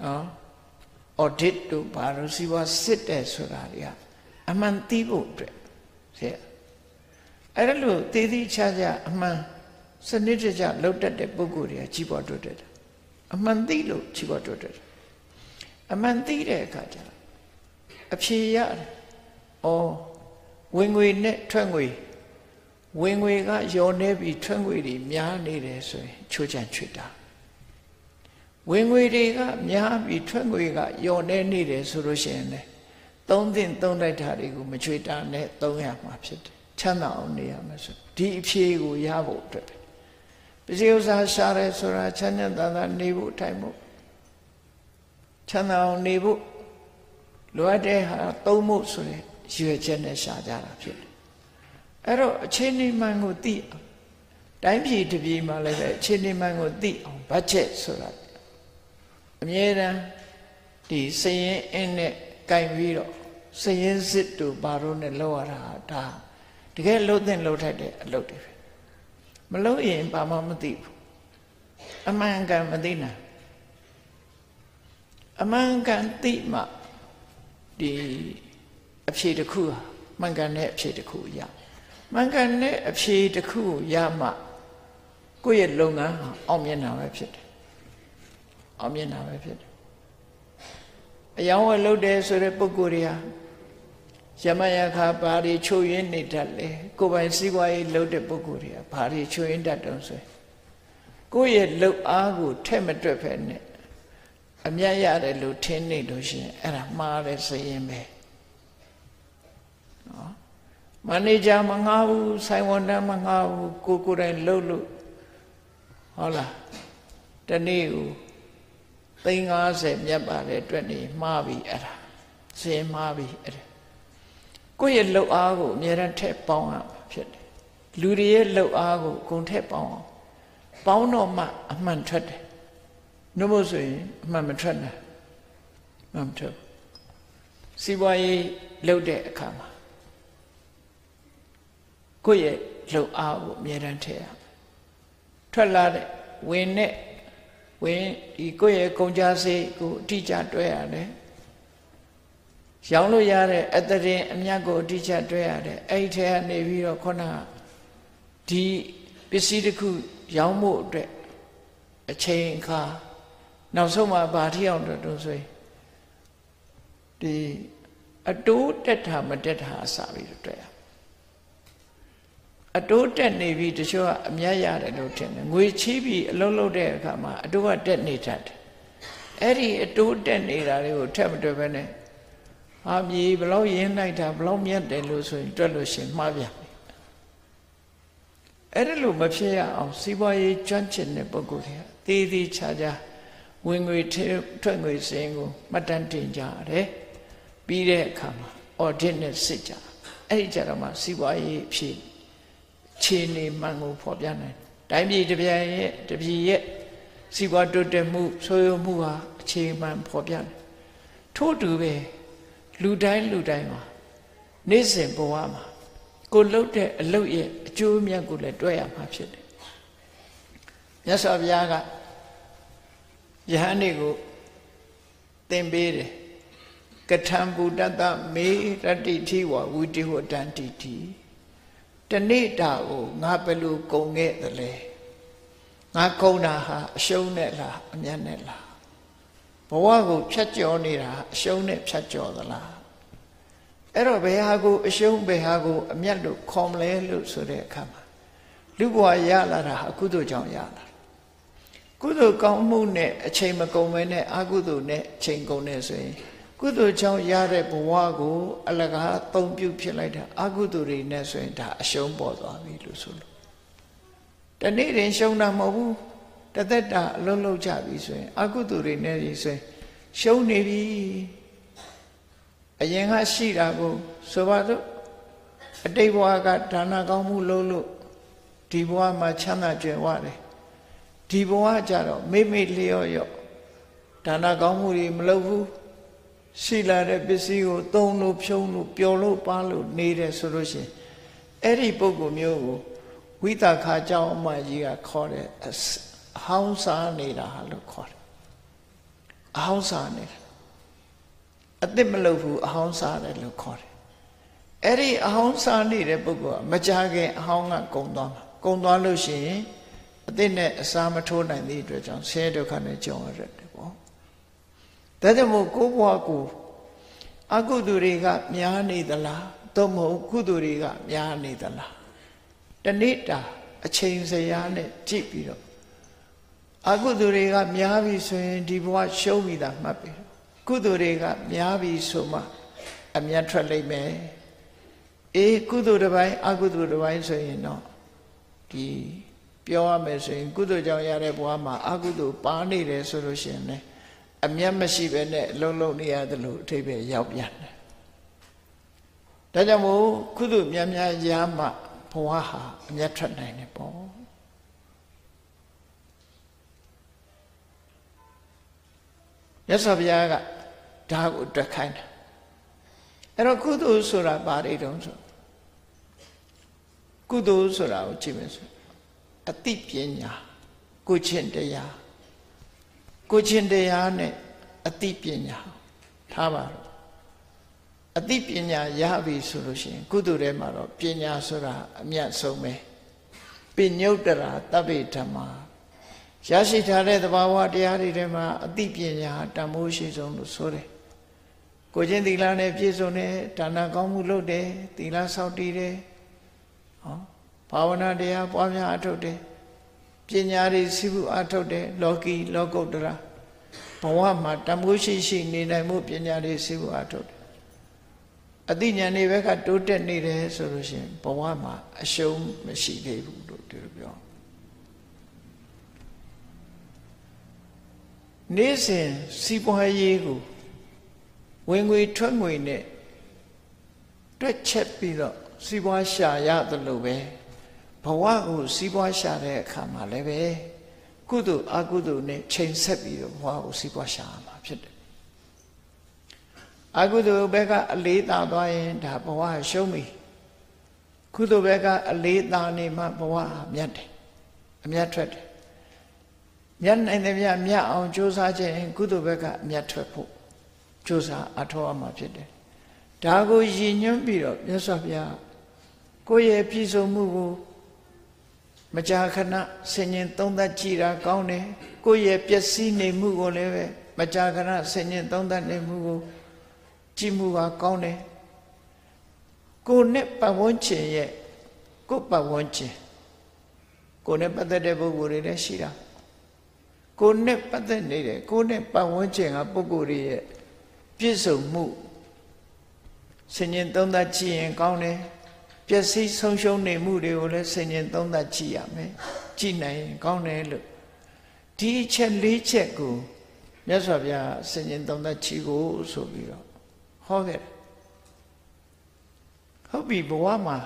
နော် audit တို့ဘာလို့စီးပွားစစ်တယ်ဆိုတာတွေကအမှန်သိဖို့အတွက်ဆက်အဲ့ဒါလို့တည်တည်ချာချာအမှန် စနစ်တကျလောက်တတ်တဲ့ပုဂ္ဂိုလ်တွေကကြီးပွားတိုးတက်တယ်အမှန်သိလို့ကြီးပွားတိုးတက်တယ်အမှန်သိတဲ့အခါကျတော့အဖြေရတယ်။အော်ဝင်ငွေနဲ့ထွက်ငွေဝင်ငွေကယောနေပြီးထွက်ငွေတွေများနေတယ်ဆိုရင်ချိုးချံချွတ်တာဝင်ငွေတွေကများပြီးထွက်ငွေကယောနေနေတယ်ဆိုလို့ရှိရင်လေသုံးသင့်သုံးလိုက်တာတွေကိုမချွေတာနဲ့သုံးရမှာဖြစ်တယ်ချမ်းသာအောင်နေရမယ်ဆိုဒီအဖြေကိုရဖို့အတွက် ပစ္စည်းဥစ္စာရှာရဲဆိုတာချမ်းသာသာနေဖို့ထိုင်ဖို့ချမ်းသာအောင်နေဖို့လိုအပ်တဲ့ဟာသုံးဖို့ဆိုရင်ရွယ်ချက်နဲ့ရှာကြတာဖြစ်တယ်အဲ့တော့အချင်းနေမှန်ကိုသိအောင်တိုင်းပြည်တစ်ပြည်မှာလည်းပဲအချင်းနေမှန်ကိုသိအောင်ဘတ်ဂျက်ဆိုတာအမြဲတမ်းဒီစရင်အင်းနဲ့ကင်ပြီးတော့စရင်စစ်တို့ဘာလို့နဲ့လောက်ရတာဒါတကယ်လှုပ်တဲ့လှုပ်ထိုက်တဲ့အလုပ်တွေပဲ မလှုပ်ရင်ဘာမှမသိဘူးအမှန်ကန်မသိနိုင်အမှန်ကန်သိမှဒီအဖြေတစ်ခုဟာမှန်ကန်တဲ့အဖြေတစ်ခုရမှန်ကန်တဲ့အဖြေတစ်ခုရမှကိုယ့်ရဲ့လုပ်ငန်းဟာအောင်မြင်တာပဲဖြစ်တယ်အောင်မြင်တာပဲဖြစ်တယ်အယောင်းဝယ်လုပ်တယ်ဆိုတဲ့ပုံကိုယ်တွေဟာ ယမယခါဘာတွေချိုးရင်းနေတတ်လဲကိုယ်ပိုင်စည်းဝါးရေးလုပ်တဲ့ပုံကိုယ်တွေကဘာတွေချိုးရင်းတတ်တုံးဆိုကိုယ့်ရဲ့လုပ်အားကိုထက်မတွက်ဖက်နဲ့အမြတ်ရတယ်လို့ထင်နေလို့ရှိရင်အဲ့ဒါမှားတယ်ဆိုရင်ပဲနော်မန်နေဂျာမငှားဘူးဆိုင်ဝန်ထမ်းမငှားဘူးကိုကိုယ်တိုင်လှုပ်လို့ဟုတ်လားတနေ့ကို350မြတ်ပါတဲ့အတွက်နေမှားပြီအဲ့ဒါစင်မှားပြီအဲ့ဒါ ကိုယ့်ရဲ့လှုပ်အားကိုအများရန်ထက်ပေါင်းရမှာဖြစ်တယ်လူတွေရဲ့လှုပ်အားကိုဂုံထက်ပေါင်းအောင်ပေါင်းတော့မှအမှန်ထွက်တယ်နှုတ်မို့ဆိုရင်အမှန်မထွက်နိုင်မှန်မထွက်စီးပွားရေးလုပ်တဲ့အခါမှာကိုယ့်ရဲ့လှုပ်အားကိုအမြဲတမ်းထည့်ရထွက်လာတဲ့ဝင်နဲ့ဝင်ဒီကိုယ့်ရဲ့ကုန်ကြစိတ်ကိုအတိအကျတွဲရတယ် ရောင်းလို့ရတဲ့အတရင်အမြတ်ကိုအတိအကျတွဲရတယ်အဲ့ဒီထဲကနေပြီးတော့ခုနဒီပစ္စည်းတစ်ခုရောင်းဖို့အတွက်အချိန်အခါနောက်ဆုံးမှာဗာထီအောင်တော့တော့ဆိုရင်ဒီအတိုးတက်တာမတက်တာအစပြီးတော့တွေ့ရအတိုးတက်နေပြီတချို့ကအမြတ်ရတယ်လို့ထင်တယ်ငွေချီးပြီးအလုံးလုံးတဲ့အခါမှာအတိုးကတက်နေတတ်တယ်အဲ့ဒီအတိုးတက်နေတာတွေကိုထက်မတွက်ပဲနဲ့ ဟာမြေဘလောက်ရင်းလိုက်တာဘလောက်မြတ်တယ်လို့ဆိုရင်တွက်လို့ရှင်မှားပြန်ပြီအဲ့ဒါလို့မဖြစ်ရအောင်စီးပွားရေးကျွမ်းကျင်တဲ့ပုဂ္ဂိုလ်တွေကတည်တည်ချာချာဝင်ငွေထွက်ငွေစင်းကိုမှတ်တမ်းတင်ကြရတယ်ပြီးတဲ့အခါမှာ audit နဲ့စစ်ကြအဲ့ဒီကြတော့မှစီးပွားရေးဖြစ်ခြေနေမှန်ကိုဖော်ပြနိုင်တိုင်းပြည်တစ်ပြည်ရဲ့တစ်ပြည်ရဲ့စီးပွားတိုးတက်မှုဆိုးရွားမှုဟာအခြေမှန်ဖော်ပြတယ်ထို့တူပဲ လူတိုင်းလူတိုင်းမှာနေ့စဉ်ဘဝမှာကိုလှုပ်တဲ့အလုပ်ရဲ့အကျိုးအမြတ်ကိုလည်းတွက်ရမှာဖြစ်တယ်မြတ်စွာဘုရားကယဟန်တွေကိုသင်ပေးတယ်ကထံဘူတတမေရတ္တိထိဝဝိတိဟောတံတိတိတနေ့တာကိုငါဘယ်လိုကုံခဲ့သလဲငါကုံတာဟာအရှုံးနဲ့လားအမျက်နဲ့လား ဘဝကိုဖြတ်ကျော်နေတာအရှုံးနဲ့ဖြတ်ကျော်သလားအဲ့တော့ဘယ်ဟာကိုအရှုံးဘယ်ဟာကိုအမျက်လို့ခေါ်မလဲလို့ဆိုတဲ့အခါမှာလူဘဝရလာတာဟာကုသိုလ်ကြောင့်ရလာကုသိုလ်ကောင်းမှုနဲ့အချိန်မကုန်မဲနဲ့အကုသိုလ်နဲ့အချိန်ကုန်နေဆိုရင်ကုသိုလ်ကြောင့်ရတဲ့ဘဝကိုအလကားသုံးပြုဖြစ်လိုက်တာအကုသိုလ်တွေနဲ့ဆိုရင်ဒါအရှုံးပေါ်သွားပြီလို့ဆိုလို့တနေ့ရင်ရှုံးတာမဟုတ်ဘူး တသက်တာအလုံးလုံးကြပြီဆိုရင် အကုသိုလ်တွေနဲ့ဆိုရင်ရှုံးနေပြီအရင်ကရှိတာကိုဆိုပါတော့အတိတ်ဘဝကဒါနကောင်းမှုလုပ်လို့ဒီဘဝမှာချမ်းသာကြွယ်ဝတယ်ဒီဘဝကြတော့မိမိလျော့ရော့ဒါနကောင်းမှုတွေမလုပ်ဘူးရှိလာတဲ့ပစ္စည်းကိုသုံးလို့ဖြုံးလို့ပျော်လို့ပါလို့နေတယ်ဆိုလို့ရှိရင်အဲ့ဒီပုံကိုမျိုးကိုဝိသခာကြောင့်အမကြီးကခေါ်တယ် အဟောင်းစားနေတာလို့ခေါ်တယ်အဟောင်းစားနေတာအစ်စ်မလုပ်ဘူးအဟောင်းစားတယ်လို့ခေါ်တယ်အဲ့ဒီအဟောင်းစားနေတဲ့ပုဂ္ဂိုလ်ကမကြခင်အဟောင်းကကုံသွားမှာကုံသွားလို့ရှိရင်အစ်စ်နဲ့အစာမထိုးနိုင်သည့်အတွက်ကြောင့်ဆဲဒုက္ခနဲ့ကြုံရတယ်ပေါ့ဒါကြောင့်မို့ကိုဘွားကိုအကုသိုလ်တွေကများနေသလားသို့မဟုတ်ကုသိုလ်တွေကများနေသလားတနေ့တာအချိန်စရာနဲ့ကြည့်ပြီးတော့ အကုသိုလ်တွေကများပြီဆိုရင်ဒီဘဝရှုံးပြီတာမှတ်ပြီကုသိုလ်တွေကများပြီဆိုမှအမျက်ထွက်လိမ့်မယ်အေးကုသိုလ်တစ်ပိုင်းအကုသိုလ်တစ်ပိုင်းဆိုရင်တော့ဒီပြောရမယ်ဆိုရင် ကုသိုလ်ကြောင့်ရတဲ့ဘဝမှာအကုသိုလ်ပါနေတယ်ဆိုလို့ရှိရင်လည်းအမျက်မရှိပဲနဲ့အလုံးလုံးနေရတယ်လို့အထိပ္ပယ်ရောက်ပြန်တယ်ဒါကြောင့်မို့ကုသိုလ်များများရမှဘဝဟာအမျက်ထွက်နိုင်တယ်ပေါ့ ရသော်ဘုရားကဒါကိုတွက်ခိုင်းတယ်အဲ့တော့ကုသိုလ်ဆိုတာဘာတွေတုံးဆိုကုသိုလ်ဆိုတာကိုကြည့်မယ်ဆိုအတိပညာကိုချင်းတရားကိုချင်းတရားနဲ့အတိပညာထားပါတော့အတိပညာရပြီဆိုလို့ရှိရင်ကုသိုလ်ထဲမှာတော့ပညာဆိုတာအမြတ်ဆုံးပဲပညုတ်တရာတပ္ပိဓမ္မာ ရရှိထားတဲ့သဘာဝတရားတွေထဲမှာအတိပညာတန်ဖိုးရှိဆုံးလို့ဆိုတယ်ကိုချင်းသီလနဲ့ပြည့်စုံတယ်ဒါနကောင်းမှုလုပ်တယ်သီလဆောက်တည်တယ်ဟောဘာဝနာတရားပွားများအထုတ်တယ်ပညာတွေစီးပူအထုတ်တယ်လောကီ လောကုတ္တရာဘဝမှာတမိုးရှိရှိနေနိုင်မှုပညာတွေစီးပူအထုတ်တယ်အသိဉာဏ်တွေဘက်ကတိုးတက်နေတယ်ဆိုလို့ရှိရင်ဘဝမှာအရှုံးမရှိသေးဘူးလို့ဒီလိုပြော နေ့စဉ်စီးပွားရေးကိုဝင်ငွေထွက်ငွေနဲ့တွက်ချက်ပြီးတော့စီးပွားရှာရတယ်လို့ပဲဘဝကိုစီးပွားရှာတဲ့အခါမှာလည်းပဲကုသိုလ်အကုသိုလ်နဲ့ချိန်ဆက်ပြီးတော့ဘဝကိုစီးပွားရှာရမှာဖြစ်တယ်အကုသိုလ်ဘက်ကအလေးသာသွားရင်ဒါဘဝရှုံးပြီကုသိုလ်ဘက်ကအလေးသာနေမှဘဝမြတ်တယ်အမြတ်ထွက်တယ် မြတ်နိုင်တဲ့မြတ်မြတ်အောင်ကြိုးစားခြင်းကုသိုလ်ဘက်ကအမြတ်ထွက်ဖို့ကြိုးစားအထောက်အမှာဖြစ်တယ်ဒါကိုရည်ညွှန်းပြီးတော့မြတ်စွာဘုရားကိုယ့်ရဲ့ပြည်စုံမှုကိုမကြာခဏဆင်ញင်သုံးသပ်ကြည့်တာကောင်းတယ်ကိုယ့်ရဲ့ပျက်စီးနေမှုကိုလည်းပဲမကြာခဏဆင်ញင်သုံးသပ်နေမှုကိုကြည့်မှုကကောင်းတယ်ကိုယ်နဲ့ပတ်ဝန်းကျင်ရဲ့ကိုယ်ပတ်ဝန်းကျင်ကိုယ်နဲ့ပတ်သက်တဲ့ပုဂ္ဂိုလ်တွေလည်းရှိတာ ကိုယ်နဲ့ပတ်သက်နေတဲ့ကိုယ်နဲ့ပတ်ဝန်းကျင်ကပုဂ္ဂိုလ်တွေရဲ့ပြည့်စုံမှုဆင်ញင်သုံးသပ်ကြည့်ရင်ကောင်းတယ်ပျက်စီးဆုံးရှုံးနေမှုတွေကိုလည်းဆင်ញင်သုံးသပ်ကြည့်ရမယ်ကြည့်နိုင်ရင်ကောင်းတယ်လို့ဒီအချက်၄ချက်ကိုမြတ်စွာဘုရားဆင်ញင်သုံးသပ်ကြည့်ကိုဆိုပြီးတော့ဟောခဲ့တယ်ဟုတ်ပြီဘဝမှာ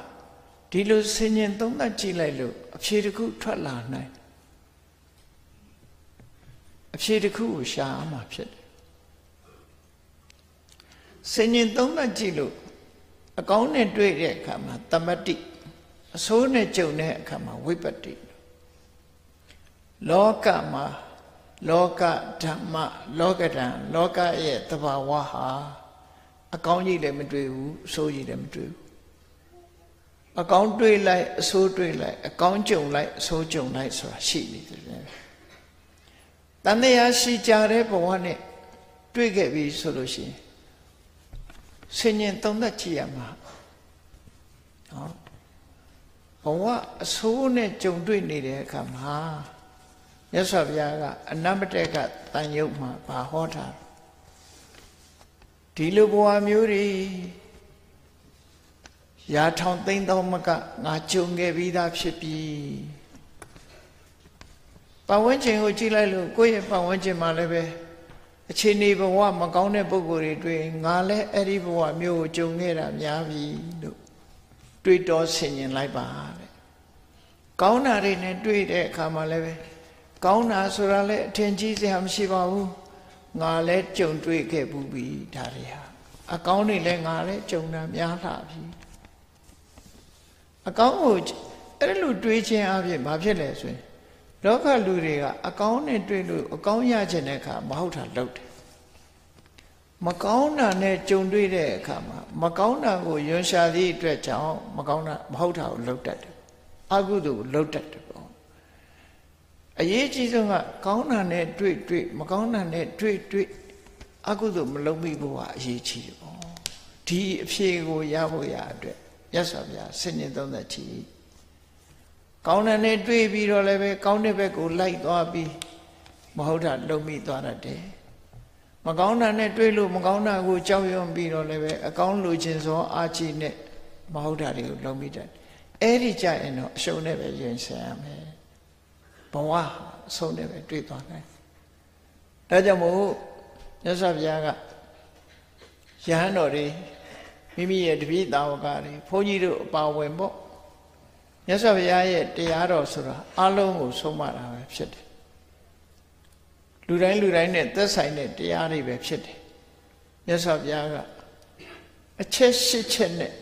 ဒီလိုဆင်ញင်သုံးသပ်ကြည့်လိုက်လို့အဖြေတစ်ခုထွက်လာနိုင် အဖြေတစ်ခုကိုရှားမှာဖြစ်တယ်ဆင်ញင်သုံးသပ်ကြည့်လို့အကောင်းနဲ့တွေ့တဲ့အခါမှာတမတိအဆိုးနဲ့ကြုံတဲ့အခါမှာဝိပတ္တိလောကမှာလောကဓမ္မလောကဓာန်လောကရဲ့တဘာဝဟာအကောင်းကြီးလည်းမတွေ့ဘူးအဆိုးကြီးလည်းမတွေ့ဘူးအကောင်းတွေ့လိုက်အဆိုးတွေ့လိုက်အကောင်းကြုံလိုက်အဆိုးကြုံလိုက်ဆိုတာရှိနေတယ် တန်တရားရှိကြတဲ့ဘဝနဲ့တွေ့ခဲ့ပြီဆိုလို့ရှိရင်ဆင်ញင်သုံးသက်ကြည့်ရမှာနော်ဘဝအဆိုးနဲ့ကြုံတွေ့နေတဲ့အခါမှာမြတ်စွာဘုရားကအနမတက်ကတန်ရုပ်မှာဘာဟောတာဒီလိုဘဝမျိုးတွေရာထောင်သိန်းသောမကငါကြုံခဲ့ပြီးသားဖြစ်ပြီ ပတ်ဝန်းကျင်ကိုကြည့်လိုက်လို့ကိုယ့်ရဲ့ပတ်ဝန်းကျင်မှာလည်းပဲအခြေအနေဘဝမကောင်းတဲ့ပုံကိုယ်တွေတွေ့ငါလည်းအဲ့ဒီဘဝမျိုးကိုကြုံခဲ့တာများပြီလို့တွေးတောဆင်ញင်လိုက်ပါတဲ့ကောင်းတာတွေနဲ့တွေ့တဲ့အခါမှာလည်းပဲကောင်းတာဆိုတာလည်းအထင်ကြီးစရာမရှိပါဘူးငါလည်းကြုံတွေ့ခဲ့ဘူးပြီဒါတွေဟာအကောင်းတွေလည်းငါလည်းကြုံတာများလာပြီအကောင်းကိုအဲ့လိုတွေးခြင်းအပြင်ဘာဖြစ်လဲဆိုရင် လောကလူတွေကအကောင်းနဲ့တွေ့လို့အကောင်းရခြင်းတဲ့အခါမဟုတ်တာလုပ်တယ်မကောင်းတာနဲ့ကြုံတွေ့တဲ့အခါမှာမကောင်းတာကိုယွန်ရှာသည့်အတွက်ကြောင့်မကောင်းတာမဟုတ်တာကိုလုပ်တတ်တယ်အကုသိုလ်ကိုလုပ်တတ်တယ်ပေါ့အရေးကြီးဆုံးကကောင်းတာနဲ့တွေ့တွေ့မကောင်းတာနဲ့တွေ့တွေ့အကုသိုလ်မလုပ်မိဖို့ကအရေးကြီးတယ်ပေါ့ဒီအဖြေကိုရဖို့ရအတွက်ရသော်ဗျာစဉ္ညသုံးသက်ချီ ကောင်းတဲ့နဲ့တွေ့ပြီးတော့လည်းပဲကောင်းတဲ့ဘက်ကိုလိုက်သွားပြီးမဟုတ်တာလုံမိသွားတတ်တယ်မကောင်းတာနဲ့တွေ့လို့မကောင်းတာကိုကြောက်ရွံ့ပြီးတော့လည်းပဲအကောင်းလိုချင်စောအာချီနဲ့မဟုတ်တာတွေကိုလုံမိတတ်အဲ့ဒီကြရင်တော့အရှုံးနဲ့ပဲရင်ဆိုင်ရမယ်ဘဝအဆုံးနဲ့ပဲတွေ့သွားနိုင်ဒါကြောင့်မို့မြတ်စွာဘုရားကယဟန်တော်တွေမိမိရဲ့တပည့်သားဝကတွေဘုန်းကြီးတို့အပါဝင်ပေါ့ မြတ်စွာဘုရားရဲ့တရားတော်ဆိုတာအလုံးကိုဆုံးမတာပဲဖြစ်တယ်လူတိုင်းလူတိုင်းနဲ့သက်ဆိုင်တဲ့တရားတွေပဲဖြစ်တယ်မြတ်စွာဘုရားကအချက်ရှစ်ချက်နဲ့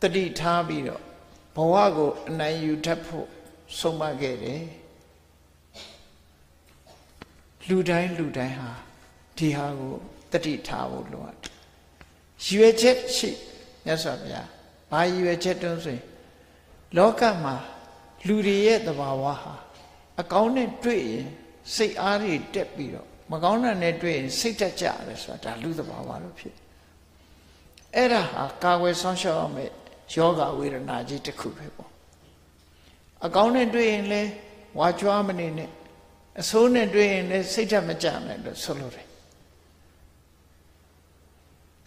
တတိထားပြီးတော့ဘဝကိုအနိုင်ယူတတ်ဖို့ဆုံးမခဲ့တယ်လူတိုင်းလူတိုင်းဟာဒီဟာကိုတတိထားဖို့လိုအပ်တယ်ရွယ်ချက်ရှိမြတ်စွာဘုရားဘာရွယ်ချက်တုံးဆိုရင် လောကမှာလူတွေရဲ့သဘာဝဟာအကောင်းနဲ့တွေ့ရင်စိတ်အားတွေတက်ပြီးတော့မကောင်းတာနဲ့တွေ့ရင်စိတ်တက်ကြတယ်ဆိုတာဒါလူသဘာဝလို့ဖြစ်အဲ့ဒါဟာကာဝယ်ဆောင်ရှောက်ရမယ့်ယောဂဝေဒနာကြီးတစ်ခုပဲပေါ့အကောင်းနဲ့တွေ့ရင်လည်းဝါကြွားမနေနဲ့အဆိုးနဲ့တွေ့ရင်လည်းစိတ်ထက်မကြနဲ့လို့ဆိုလိုတယ်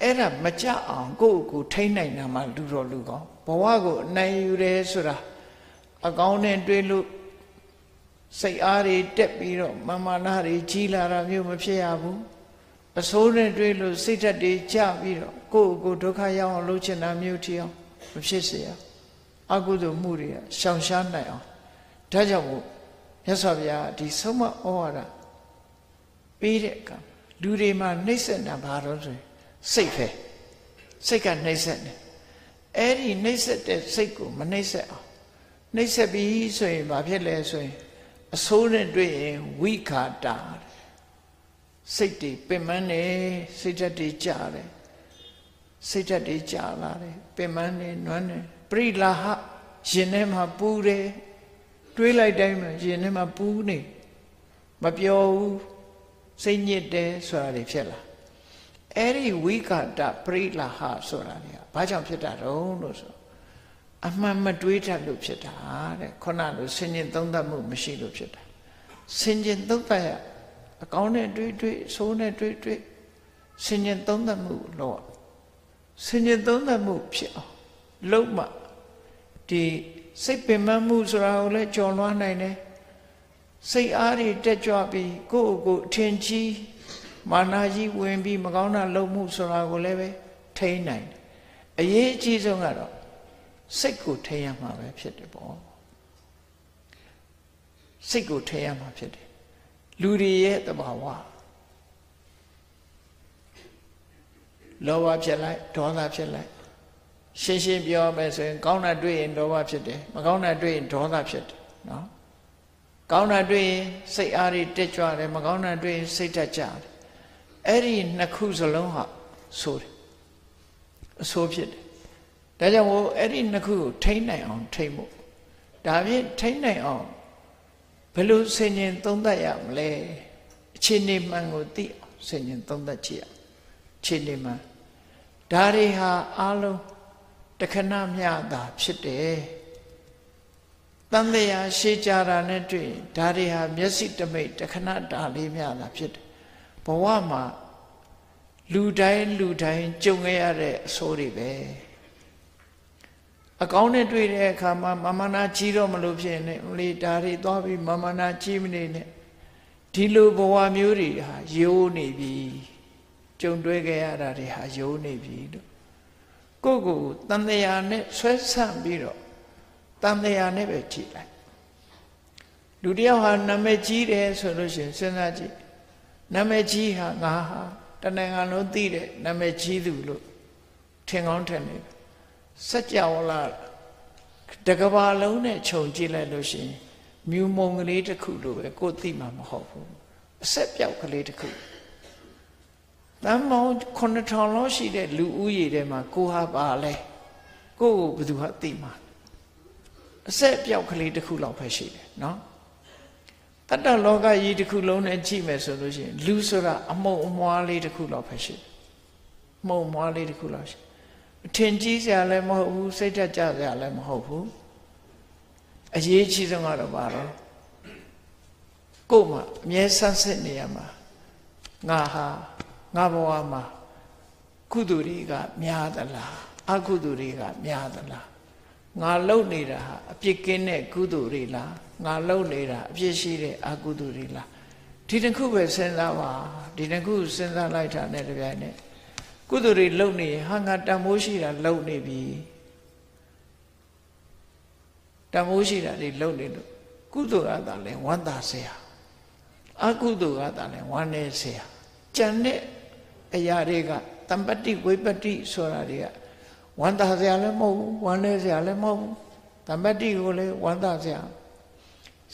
အဲ့ဒါမကြအောင်ကိုယ့်ကိုထိမ့်နိုင်တာမှလူတော်လူကောင်း ဘဝကိုအနိုင်ယူတယ်ဆိုတာအကောင်းနဲ့တွေ့လို့စိတ်အားတွေတက်ပြီးတော့မမနာတွေကြီးလာတာမျိုးမဖြစ်ရဘူးအဆိုးနဲ့တွေ့လို့စိတ်ဓာတ်တွေကျပြီးတော့ကိုယ့်ကိုဒုက္ခရောက်အောင်လုပ်ချင်တာမျိုးထီအောင်မဖြစ်စေရအကုသိုလ်မှုတွေကရှောင်ရှားနိုင်အောင်ဒါကြောင့်မို့မြတ်စွာဘုရားဒီဆုံးမဩဝါဒပေးတဲ့အခါလူတွေမှာနှိမ့်ဆက်တာဘာလို့ဆိုရင်စိတ်ပဲစိတ်ကနှိမ့်ဆက်တယ် အဲ့ဒီနှိမ့်ဆက်တဲ့စိတ်ကိုမနှိမ့်ဆက်အောင်နှိမ့်ဆက်ပြီးဆိုရင်ဘာဖြစ်လဲဆိုရင်အဆိုးနဲ့တွေ့ရင်ဝိခာတာစိတ်တွေပင်မနေစိတ်ဓာတ်တွေကြာတယ်စိတ်ဓာတ်တွေကြာလာတယ်ပင်မနေနွမ်းနေပရိလာဟရင်ထဲမှာပူတယ်တွေးလိုက်တိုင်းမှာရင်ထဲမှာပူနေမပြောဘူးစိတ်ညစ်တယ်ဆိုတာတွေဖြစ်လာ အဲ့ဒီဝိကာတပရိလာဟဆိုတာတွေကဘာကြောင့်ဖြစ်တာတုံးလို့ဆို အမှန်မတွေးတတ်လို့ဖြစ်တာတဲ့ခုနလိုဆင်ញင်သုံးသပ်မှုမရှိလို့ဖြစ်တာဆင်ញင်သုံးသပ်ရအကောင်းနဲ့တွေးတွေးဆိုးနဲ့တွေးတွေးဆင်ញင်သုံးသပ်မှုလို့ဆင်ញင်သုံးသပ်မှုဖြစ်အောင်လုံးမဒီစိတ်ပင်ပန်းမှုဆိုတာကိုလည်းကြော်လွှားနိုင်တယ်စိတ်အားတွေတက်ကြွပြီးကိုယ့်ကိုယ်အထင်ကြီး မာနာကြီးဝင်ပြီးမကောင်းတာလုပ်မှုဆိုတာကိုလည်းပဲထိန်းနိုင်တယ်အရေးအကြီးဆုံးကတော့စိတ်ကိုထိန်းရမှာပဲဖြစ်တယ်ပေါ့စိတ်ကိုထိန်းရမှာဖြစ်တယ်လူတွေရဲ့တဘာဝလောဘဖြစ်လိုက်ဒေါသဖြစ်လိုက်ရှင်းရှင်းပြောမယ်ဆိုရင်ကောင်းတာတွေ့ရင်လောဘဖြစ်တယ်မကောင်းတာတွေ့ရင်ဒေါသဖြစ်တယ်နော်ကောင်းတာတွေ့ရင်စိတ်အားတွေတက်ကြွတယ်မကောင်းတာတွေ့ရင်စိတ်တက်ကြတယ် အဲ့ဒီနှစ်ခုစလုံးဟာဆိုးတယ်အဆိုးဖြစ်တယ်ဒါကြောင့်မို့အဲ့ဒီနှစ်ခုကိုထိမ့်နိုင်အောင်ထိမ့်ဖို့ဒါဖြင့်ထိမ့်နိုင်အောင်ဘယ်လိုဆင်ញင်သုံးသပ်ရမလဲအခြေအနေမှန်ကိုသိအောင်ဆင်ញင်သုံးသပ်ကြည့်ရအခြေအနေမှန်ဒါတွေဟာအလုံးတခဏမျှတာဖြစ်တယ်တန်တရားရှေးကြတာနဲ့တွေ့ဒါတွေဟာမျက်စိတမိတ်တခဏတာလေးမျှတာဖြစ်တယ် ဘဝမှာလူတိုင်းလူတိုင်းကြုံခဲ့ရတဲ့အဆိုးတွေပဲအကောင်းနဲ့တွေ့တဲ့အခါမှာမမနာကြီးတော့မလို့ဖြစ်နေလေဒါတွေသွားပြီးမမနာကြီးမနေနဲ့ဒီလိုဘဝမျိုးတွေဟာယိုးနေပြီကြုံတွေ့ခဲ့ရတာတွေဟာယိုးနေပြီလို့ကိုယ့်ကိုယ်တန်တရားနဲ့ဆွဲဆန့်ပြီးတော့တန်တရားနဲ့ပဲကြည်လိုက်လူတယောက်ဟာနာမည်ကြီးတယ်ဆိုလို့ရှိရင်စဉ်းစားကြည့် နာမည်ကြီးဟာငါဟာတဏ္ဍာငါလုံးသိတဲ့နာမည်ကြီးသူလို့ထင်ကောင်းထင်နေစัจ java လာတကဘာလုံးနဲ့ခြုံကြည့်လိုက်လို့ရှိရင်မြူမုံကလေးတစ်ခုလိုပဲကိုသိမှာမဟုတ်ဘူးအဆက်ပြောက်ကလေးတစ်ခုတမ်းမောင်း9000လောက်ရှိတဲ့လူဦးရေထဲမှာကိုဟာပါလဲကိုကိုဘယ်သူဟာသိမှာအဆက်ပြောက်ကလေးတစ်ခုလောက်ပဲရှိတယ်နော် တတ္တလောကကြီးတစ်ခုလုံးနဲ့ကြည့်မယ်ဆိုလို့ရှိရင်လူဆိုတာအမုံအမွားလေးတစ်ခုလောက်ပဲရှိတယ်မုံမွားလေးတစ်ခုလောက်ရှိအထင်ကြီးစရာလည်းမဟုတ်ဘူးစိတ်ဓာတ်ကြစရာလည်းမဟုတ်ဘူးအရေးကြီးဆုံးကတော့ဘာလို့ကို့မှာအမြဲဆန်းစစ်နေရမှာငါဟာငါဘဝမှာကုသိုလ်တွေကများသလားအကုသိုလ်တွေကများသလား ငါလုံနေတာဟာအပြစ်ကင်းတဲ့ကုသိုလ်တွေလားငါလုံနေတာအပြစ်ရှိတဲ့အကုသိုလ်တွေလားဒီတစ်ခုပဲစဉ်းစားပါဒီတစ်ခုစဉ်းစားလိုက်တာနဲ့တပြိုင်နက်ကုသိုလ်တွေလုံနေဟာငါတန်ဖိုးရှိတာလုံနေပြီတန်ဖိုးရှိတာတွေလုံနေလို့ကုသိုလ်ကသာလဲဝမ်းသာစရာအကုသိုလ်ကသာလဲဝမ်းနေစရာကြံတဲ့အရာတွေကတမ္ပတိဝိပတိဆိုတာတွေက ဝမ်းသာစရာလည်းမဟုတ်ဘူးဝမ်းနည်းစရာလည်းမဟုတ်ဘူးတမ္ပတိကိုလည်းဝမ်းသာစရာ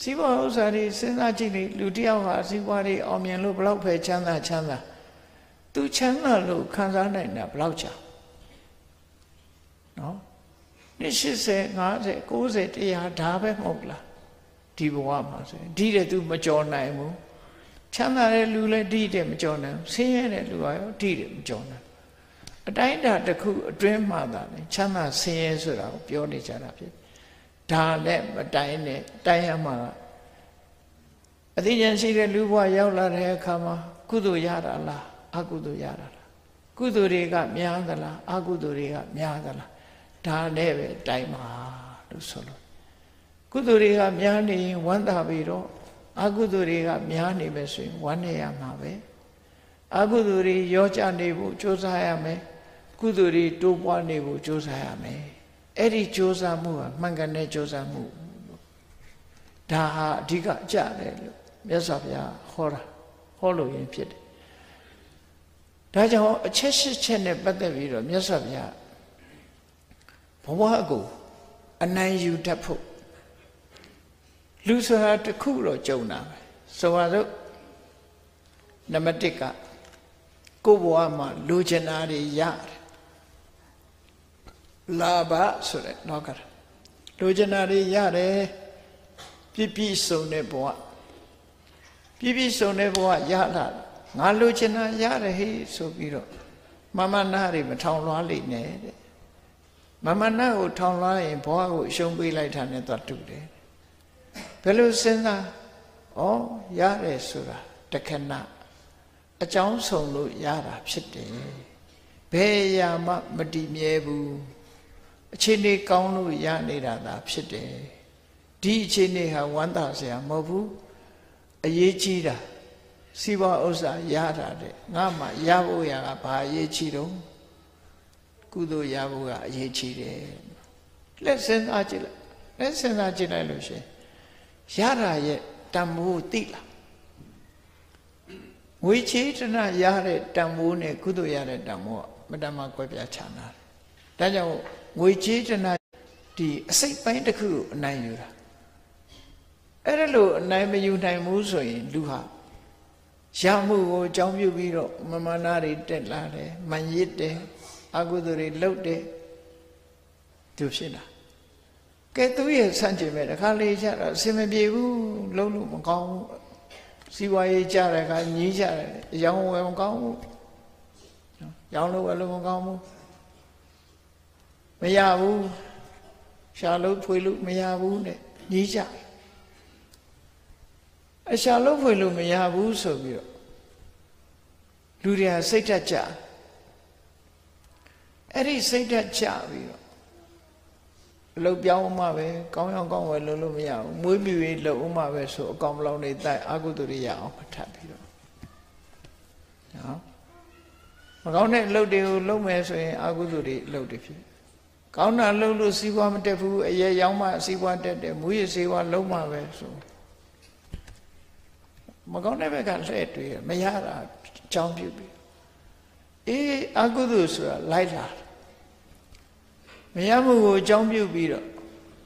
စီးပွားဥစ္စာတွေစဉ်းစားကြည့်လေလူတယောက်ဟာစီးပွားတွေအောင်မြင်လို့ဘလောက်ပဲချမ်းသာချမ်းသာသူချမ်းသာလို့ခံစားနိုင်တာဘလောက်ကြာနော်နှစ်80 50 90တရားဒါပဲမဟုတ်လားဒီဘဝမှာဆိုရင်ဒီတဲ့သူမကြော်နိုင်ဘူးချမ်းသာတဲ့လူလည်းဒီတဲ့မကြော်နိုင်ဘူးဆင်းရဲတဲ့လူကရောဒီတဲ့မကြော်နိုင် အတိုင်းတာတစ်ခုအတွင်းမှသာလေချမ်းသာဆင်းရဲဆိုတာကိုပြောနေကြတာဖြစ်ဒါလည်းမတိုင်းနဲ့တိုင်းရမှာအသိဉာဏ်ရှိတဲ့လူဘဝရောက်လာတဲ့အခါမှာကုသိုလ်ရတာလားအကုသိုလ်ရတာလားကုသိုလ်တွေကများသလားအကုသိုလ်တွေကများသလားဒါလည်းပဲတိုင်းပါလို့ဆိုလို့ကုသိုလ်တွေကများနေရင်ဝမ်းသာပြီတော့အကုသိုလ်တွေကများနေမယ်ဆိုရင်ဝမ်းနေရမှာပဲအကုသိုလ်တွေရောကြနေဖို့ကြိုးစားရမယ် ကုသိုလ်တွေတိုးပွားနေဖို့ကြိုးစားရမယ်အဲ့ဒီကြိုးစားမှုဟာမှန်ကန်တဲ့ကြိုးစားမှုဒါဟာအဓိကအကြတယ်လို့မြတ်စွာဘုရားဟောတာဟောလို့ရင်ဖြစ်တယ်ဒါကြောင့်အချက်ရှိချက်နဲ့ပတ်သက်ပြီးတော့မြတ်စွာဘုရားဘဝကိုအနိုင်ယူတတ်ဖို့လူဆိုတာတစ်ခုတော့ကြုံတာပဲဆိုပါစို့နံပါတ်1ကကိုယ်ဘဝမှာလူချင်တာတွေရတယ် လာဘဆိုတဲ့နောက်ကလူချင်တာတွေရတယ်ပြည့်ပြည့်စုံတဲ့ဘဝပြည့်ပြည့်စုံတဲ့ဘဝရလာငါလူချင်တာရတယ်ဟေးဆိုပြီးတော့မမနာတွေမထောင်လွှားလိမ့်နဲ့တဲ့မမနာကိုထောင်လွှားရင်ဘဝကိုအရှုံးပေးလိုက်တာနဲ့သွားတူတယ်ဘယ်လိုစဉ်းစားဩရတယ်ဆိုတာတခဏအကြောင်းဆုံးလို့ရတာဖြစ်တယ်ဘယ်ရာမှမတည်မြဲဘူး အခြေအနေကောင်းလို့ရနေတာသာဖြစ်တယ်ဒီအခြေအနေဟာဝမ်းသာစရာမဟုတ်ဘူးအရေးကြီးတာစီးပွားဥစ္စာရတာတဲ့ငါမှရဖို့ရတာဘာအရေးကြီးတော့ကုသိုလ်ရဖို့ကအရေးကြီးတယ်လက်စဉ်းစားကြည့်လိုက်လက်စဉ်းစားကြည့်လိုက်လို့ရှင်ရတာရဲ့တန်ဖိုးသိလားငွေချေးတနာရတဲ့တန်ဖိုးနဲ့ကုသိုလ်ရတဲ့တန်ဖိုးကမတမကွဲပြားခြားနာတယ်ဒါကြောင့် ငွေချေးတနာဒီအစိတ်ပိုင်းတစ်ခုကိုအနိုင်ယူတာအဲ့ဒါလို့အနိုင်မယူနိုင်ဘူးဆိုရင်လူဟာရမှုကိုအကြောင်းပြုပြီးတော့မမနာတွေတက်လာတယ်မန်ရစ်တယ်အကုသိုလ်တွေလှုပ်တယ်သူဖြစ်လာကဲသူရဲ့ဆန့်ကျင်မဲ့တခါလေကြတော့အစင်မပြေဘူးလုံးလို့မကောင်းဘူးစီဝါရေးကြတဲ့အခါညီးကြတယ်အယောင်ဝယ်မကောင်းဘူးရောင်းလို့ဝယ်လို့မကောင်းဘူး မရဘူးရှာလို့ဖွေလို့မရဘူးနဲ့ညီးကြအရှာလို့ဖွေလို့မရဘူးဆိုပြီးတော့လူတွေကစိတ်ဓာတ်ကြအဲ့ဒီစိတ်ဓာတ်ကြပြီးတော့အလုပ်ပြောင်းမှပဲကောင်းရောင်ကောင်းဝယ်လို့လို့မရဘူးမွေးမြူရေးလုပ်ဥမှပဲဆိုအကောင်ဘလောင်နေတိုက်အာကုသိုလ်တွေရအောင်ထပ်ပြီးတော့နော်မကောင်းတဲ့အလုပ်တွေကိုလုပ်မယ်ဆိုရင်အာကုသိုလ်တွေအလုပ်တွေဖြစ် ကောင်းတာလုပ်လို့စီးပွားမတက်ဘူးအရေရောင်းမှစီးပွားတက်တယ်မူရစေဝါလုံးမှပဲဆိုမကောင်းတဲ့ဘက်ကလှည့်တွေ့မရတာအကြောင်းပြုပြီးအေးအာကုသိုလ်ဆိုတာလိုက်လာမရမှုကိုအကြောင်းပြုပြီးတော့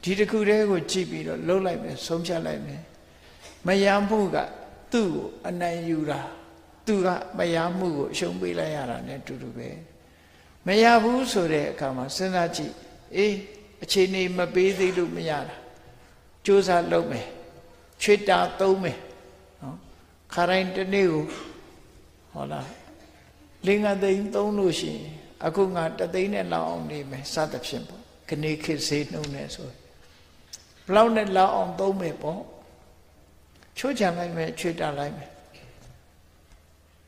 ဒီတစ်ခုတည်းကိုကြည့်ပြီးတော့လှုပ်လိုက်မယ်ဆုံးဖြတ်လိုက်မယ်မရမှုကသူ့ကိုအနိုင်ယူတာသူကမရမှုကိုအရှုံးပေးလိုက်ရတာ ਨੇ တူတူပဲ မရဘူးဆိုတဲ့အခါမှာစဉ်းစားကြည့်အေးအခြေအနေမပေးသေးလို့မရတာစူးစမ်းလုပ်မယ်ချွေတာသုံးမယ်နော်ခါတိုင်းတစ်နေ့ကိုဟောလားလင်္ကာသိန်းသုံးလို့ရှိရင်အခုငါတသိန်းနဲ့လောက်အောင်နေမယ်စသဖြင့်ပေါ့ခဏခေတ်စေးနှုံနေဆိုဘလောက်နဲ့လောက်အောင်သုံးမယ်ပေါ့ချိုးချလိုက်မယ်ချွေတာလိုက်မယ်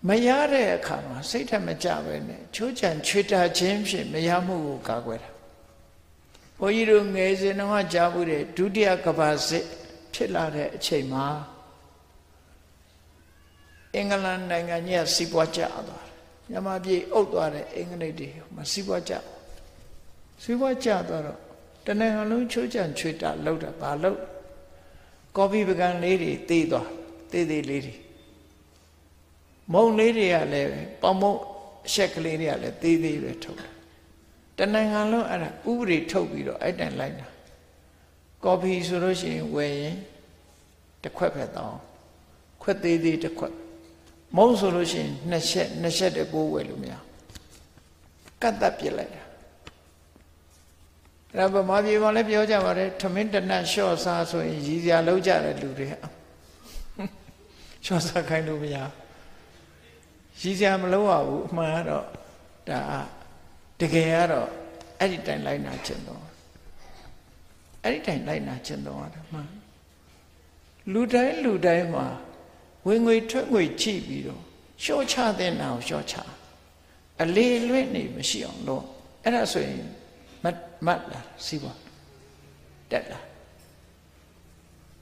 မရတဲ့အခါမှာစိတ်ထမကြပဲနဲ့ချိုးချံချွေတာခြင်းဖြင့်မရမှုကိုကာကွယ်တာဘုန်းကြီးတို့ငယ်စဉ်တော့ကြားဘူးတဲ့ဒုတိယကဘာစစ်ဖြစ်လာတဲ့အချိန်မှာအင်္ဂလန်နိုင်ငံကြီးကစီးပွားကျသွားညမပြေအုပ်သွားတဲ့အင်္ဂလိပ်တွေမစီးပွားကျစီးပွားကျသွားတော့တနင်္ဂနွေလုံးချိုးချံချွေတာလောက်တာဘာလောက်ကော်ဖီပကံလေးတွေတေးသွားတေးသေးလေးတွေ မုံလေးတွေကလည်းပေါမုံအရှက်ကလေးတွေကလည်းသေးသေးပဲထုတ်တယ်တနင်္ဂနွေလုံးအဲ့ဒါဥပဒေထုတ်ပြီးတော့အဲ့တိုင်လိုက်တာကော်ဖီဆိုလို့ရှိရင်ဝယ်ရင်တစ်ခွက်ပဲတောင်းခွက်သေးသေးတစ်ခွက်မုံဆိုလို့ရှိရင်နှစ်ချက်နှစ်ချက်တည်းပိုးဝယ်လို့မရကတ်တက်ပြစ်လိုက်တာအဲ့ဒါဗမာပြည်မှာလည်းပြောကြပါတယ်ထမင်းတနတ်လျှော့စားဆိုရင်ရည်စရာလုံးကြတဲ့လူတွေလျှော့စားခိုင်းလို့မရ ရည်စရာမလုံးရဘူးအမှန်ကတော့ဒါတကယ်ကတော့အဲ့ဒီတိုင်လိုက်နာခြင်းတော့အဲ့ဒီတိုင်လိုက်နာခြင်းတော့တယ်မှန်လူတိုင်းလူတိုင်းမှာဝင်ငွေထွက်ငွေချိပြီးတော့ရှော့ချတဲ့နာကိုရှော့ချအလေးလွင့်နေမရှိအောင်လို့အဲ့ဒါဆိုရင်မတ်မတ်လာစီးပွားတက်လာ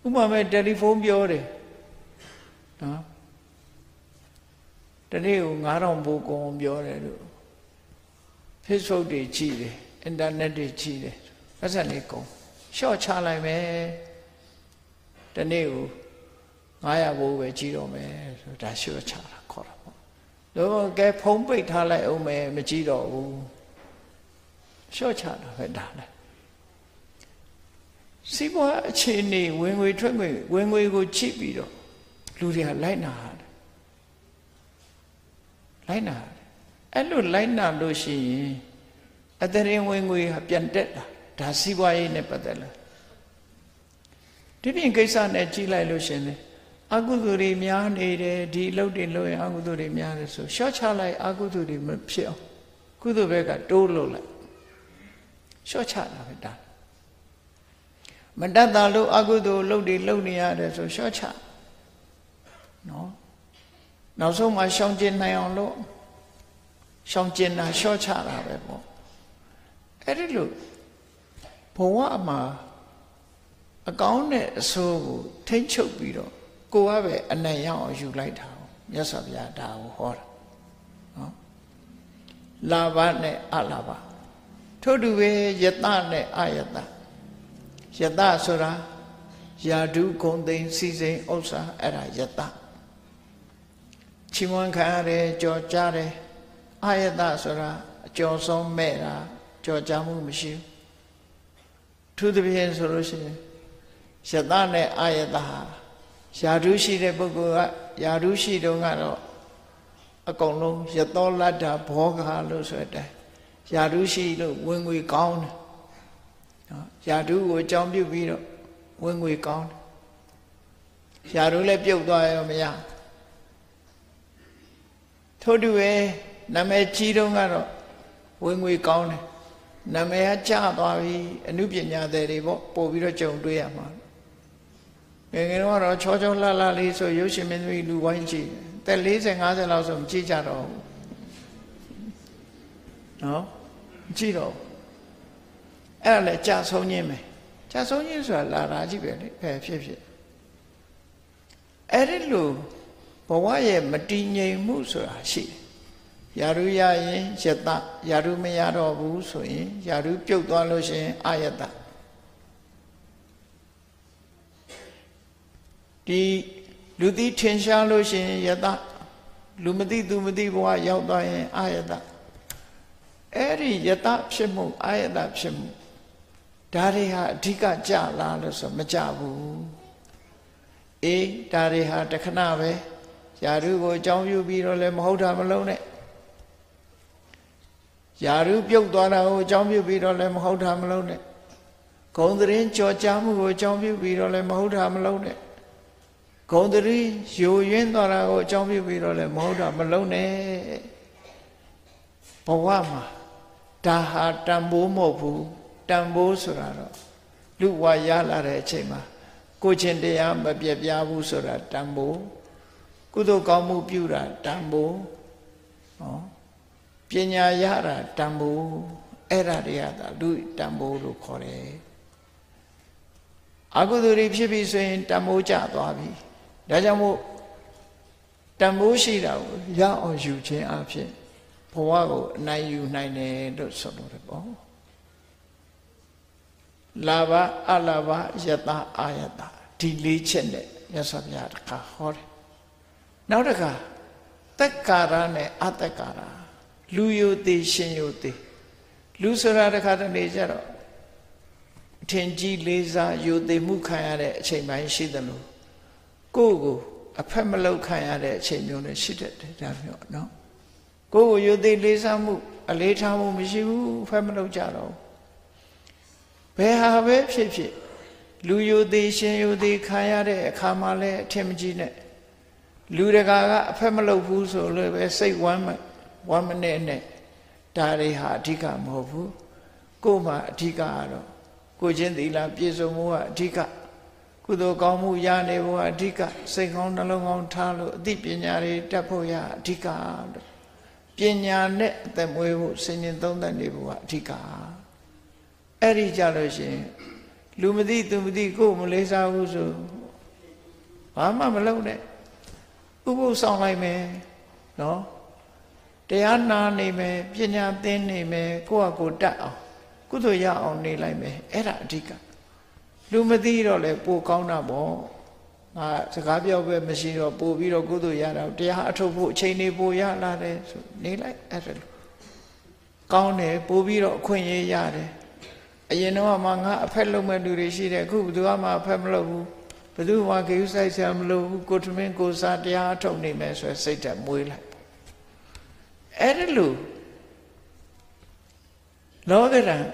ဥပမာတယ်လီဖုန်းပြောတယ်နော် တနေ့ကို9000ဘိုးကောင်ပြောတယ်လို့ Facebook တွေကြည့်တယ် internet တွေကြည့်တယ်ပတ်စံလေးကုန်ရှော့ချလိုက်မယ်တနေ့ကို900ဘိုးပဲကြီးတော့မယ်ဆိုဒါရှော့ချတာခေါ်တာပေါ့တော့ကဲဖုံးပိတ်ထားလိုက်အောင်မယ်မကြီးတော့ဘူးရှော့ချတာပဲဒါလည်းစီးပွားအခြေအနေဝင်ငွေထွက်ငွေဝင်ငွေကိုချိပြီးတော့လူတွေကလိုက်နာတယ် လိုက်နာတယ်အဲ့လိုလိုက်နာလို့ရှိရင်အတရင်ဝင်ငွေဟာပြန်တက်လာဒါစီးပွားရေးနဲ့ပတ်သက်လာဒီပြင်ကိစ္စနဲ့ကြီးလိုက်လို့ရှင်လေအကုသိုလ်တွေများနေတယ်ဒီအလုပ်တွေလုပ်ရင်အကုသိုလ်တွေများတယ်ဆိုရှော့ချလိုက်အကုသိုလ်တွေမဖြစ်အောင်ကုသိုလ်ဘက်ကတိုးလို့လိုက်လျှော့ချတာပဲဒါမတတ်တာလို့အကုသိုလ်လုပ်တွေလုပ်နေရတယ်ဆိုလျှော့ချနော် နောက်ဆုံးမှရှောင်ကျင်နိုင်အောင်လို့ရှောင်ကျင်တာလျှော့ချတာပဲပေါ့အဲ့ဒီလိုဘဝမှာအကောင်းနဲ့အဆိုးကိုထိမ့်ချုပ်ပြီးတော့ကိုကပဲအနံ့ရအောင်ယူလိုက်တာမြတ်စွာဘုရားဒါကိုဟောတာနော်လာဘနဲ့အလာဘထို့တူပဲယတနဲ့အယတယတဆိုတာယာဓုဂုံသိမ်းစီစိန်ဥစ္စာအဲ့ဒါယတ ချီးမွမ်းခံရတယ်ကြော်ကြတယ်အယတဆိုတာအကျော်ဆုံးမဲ့တာကြော်ကြမှုမရှိဘူးသူသဖြင့်ဆိုလို့ရှိရင်ယတနဲ့အယတဟာယာဓုရှိတဲ့ပုဂ္ဂိုလ်ကယာဓုရှိတုန်းကတော့အကုန်လုံးယသောလတ္တဘောဂါလို့ဆိုတဲ့ယာဓုရှိလို့ဝင်ငွေကောင်းတယ်နော်ယာဓုကိုအကြောင်းပြုပြီးတော့ဝင်ငွေကောင်းတယ်ယာဓုလည်းပြုတ်သွားရောမရ ထို့တူပဲနာမည်ကြီးတုန်းကတော့ဝင်ငွေကောင်းတယ်နာမည်ကကျသွားပြီအမှုပညာတွေပေါ့ပို့ပြီးတော့ကြုံတွေ့ရမှာငယ်ငယ်တော့ချောချောလှလှလေးဆိုရုပ်ရှင်မင်းသမီးလူဝိုင်းကြည့်တယ်40 50လောက်ဆိုမကြည့်ကြတော့ဘူးနော်မကြည့်တော့အဲ့ဒါလည်းကြာဆုံးခြင်းပဲကြာဆုံးခြင်းဆိုတာလာတာကြည့်ပဲလေပဲဖြစ်ဖြစ်အဲ့ဒီလို ဘဝရဲ့မတည်ငြိမ်မှုဆိုတာရှိတယ်ယာရုရရင်ယတယာရုမရတော့ဘူးဆိုရင်ယာရုပြုတ်သွားလို့ရှိရင်အာယတဒီလူသိထင်ရှားလို့ရှိရင်ယတလူမသိသူမသိဘဝရောက်သွားရင်အာယတအဲ့ဒီယတဖြစ်မှုအာယတဖြစ်မှုဒါတွေဟာအဓိကကြလားလို့ဆိုမကြဘူးအေးဒါတွေဟာတခဏပဲ ယာရုကိုအကြောင်းပြုပြီးတော့လည်းမဟုတ်တာမလုံးနဲ့ယာရုပြုတ်သွားတာကိုအကြောင်းပြုပြီးတော့လည်းမဟုတ်တာမလုံးနဲ့ဂုံသတင်းကြော်ကြားမှုကိုအကြောင်းပြုပြီးတော့လည်းမဟုတ်တာမလုံးနဲ့ဂုံတရီယိုယွင်းသွားတာကိုအကြောင်းပြုပြီးတော့လည်းမဟုတ်တာမလုံးနဲ့ဘဝမှာဒါဟာတန်ဖိုးမဟုတ်ဘူးတန်ဖိုးဆိုတာတော့လူဝါရလာတဲ့အချိန်မှာကိုချင်းတရားမပြတ်ပြားဘူးဆိုတာတန်ဖိုး ကုသိုလ်ကောင်းမှုပြုတာတန်ဖိုးနော်ပညာရတာတန်ဖိုးအဲ့ဒါတွေကသာလူတန်ဖိုးလို့ခေါ်တယ်အကုသိုလ်တွေဖြစ်ပြီဆိုရင်တန်ဖိုးကျသွားပြီဒါကြောင့်မို့တန်ဖိုးရှိတာကိုရအောင်ယူခြင်းအဖြစ်ဘဝကိုအနိုင်ယူနိုင်တယ်လို့ဆိုလို့ရပေါ့လာဘအလာဘယတအာယတဒီလေးချက်နဲ့ရသော်ဗျာတခါဟောတယ် နောက်တခါတက်ကာရနဲ့အတက်ကာရလူယိုသေးရှင်ယိုသေးလူဆိုတာတခါတလေကျတော့ထင်ကြီးလေးစားယိုသေးမှုခံရတဲ့အချိန်ပိုင်းရှိတယ်လို့ကိုယ့်ကိုအဖက်မလောက်ခံရတဲ့အချိန်မျိုးနဲ့ရှိတတ်တယ်ဒါမျိုးနော်ကိုယ့်ကိုယိုသေးလေးစားမှု အလေးထားမှုမရှိဘူးဖက်မလောက်ကြတော့ဘယ်ဟာပဲဖြစ်ဖြစ်လူယိုသေးရှင်ယိုသေးခံရတဲ့အခါမှလည်းအထင်မကြီးနဲ့ လူတကာကအဖက်မလုပ်ဘူးဆိုလို့ပဲစိတ်ဝမ်းဝမ်းမနဲ့နဲ့ဒါတွေဟာအဓိကမဟုတ်ဘူးကို့မှာအဓိကကတော့ကိုချင်းသီလပြည့်စုံမှုကအဓိကကုသိုလ်ကောင်းမှုရနေဖို့အဓိကစိတ်ကောင်းနှလုံးကောင်းထားလို့အသိပညာတွေတတ်ဖို့ရအဓိကလို့ပညာနဲ့အသက်မွေးဖို့စင်ရင်သုံးသပ်နေဖို့ကအဓိကအဲ့ဒီကြလို့ရှိရင်လူမသိသူမသိကိုယ်မလေးစားဘူးဆိုဘာမှမလုပ်နဲ့ ဥပုသ်ဆောင်လိုက်မယ်နော်တရားနာနေမယ်ပညာသင်နေမယ်ကိုယ့်အကိုတတ်အောင်ကုသိုလ်ရအောင်နေလိုက်မယ်အဲ့ဒါအဓိကလူမသိတော့လေပိုကောင်းတာပေါ့ငါစကားပြောပဲမရှိတော့ပို့ပြီးတော့ကုသိုလ်ရတာတရားအထုတ်ဖို့အချိန်နေပို့ရလာတယ်ဆိုနေလိုက်အဲ့ဒါလိုကောင်းတယ်ပို့ပြီးတော့အခွင့်အရေးရတယ်အရင်တော့မှငါအဖက်လုံးမဲ့လူတွေရှိတယ်အခုဘယ်သူမှအဖက်မလုပ်ဘူး ဘယ်သူမှဂေယုဆိုင်ဆရာမလို့ဘူးကိုထမင်းကိုစားတရားအထုတ်နေမယ်ဆိုစိတ်ဓာတ်မွေးလိုက်အဲ့ဒါလို့လောကရန်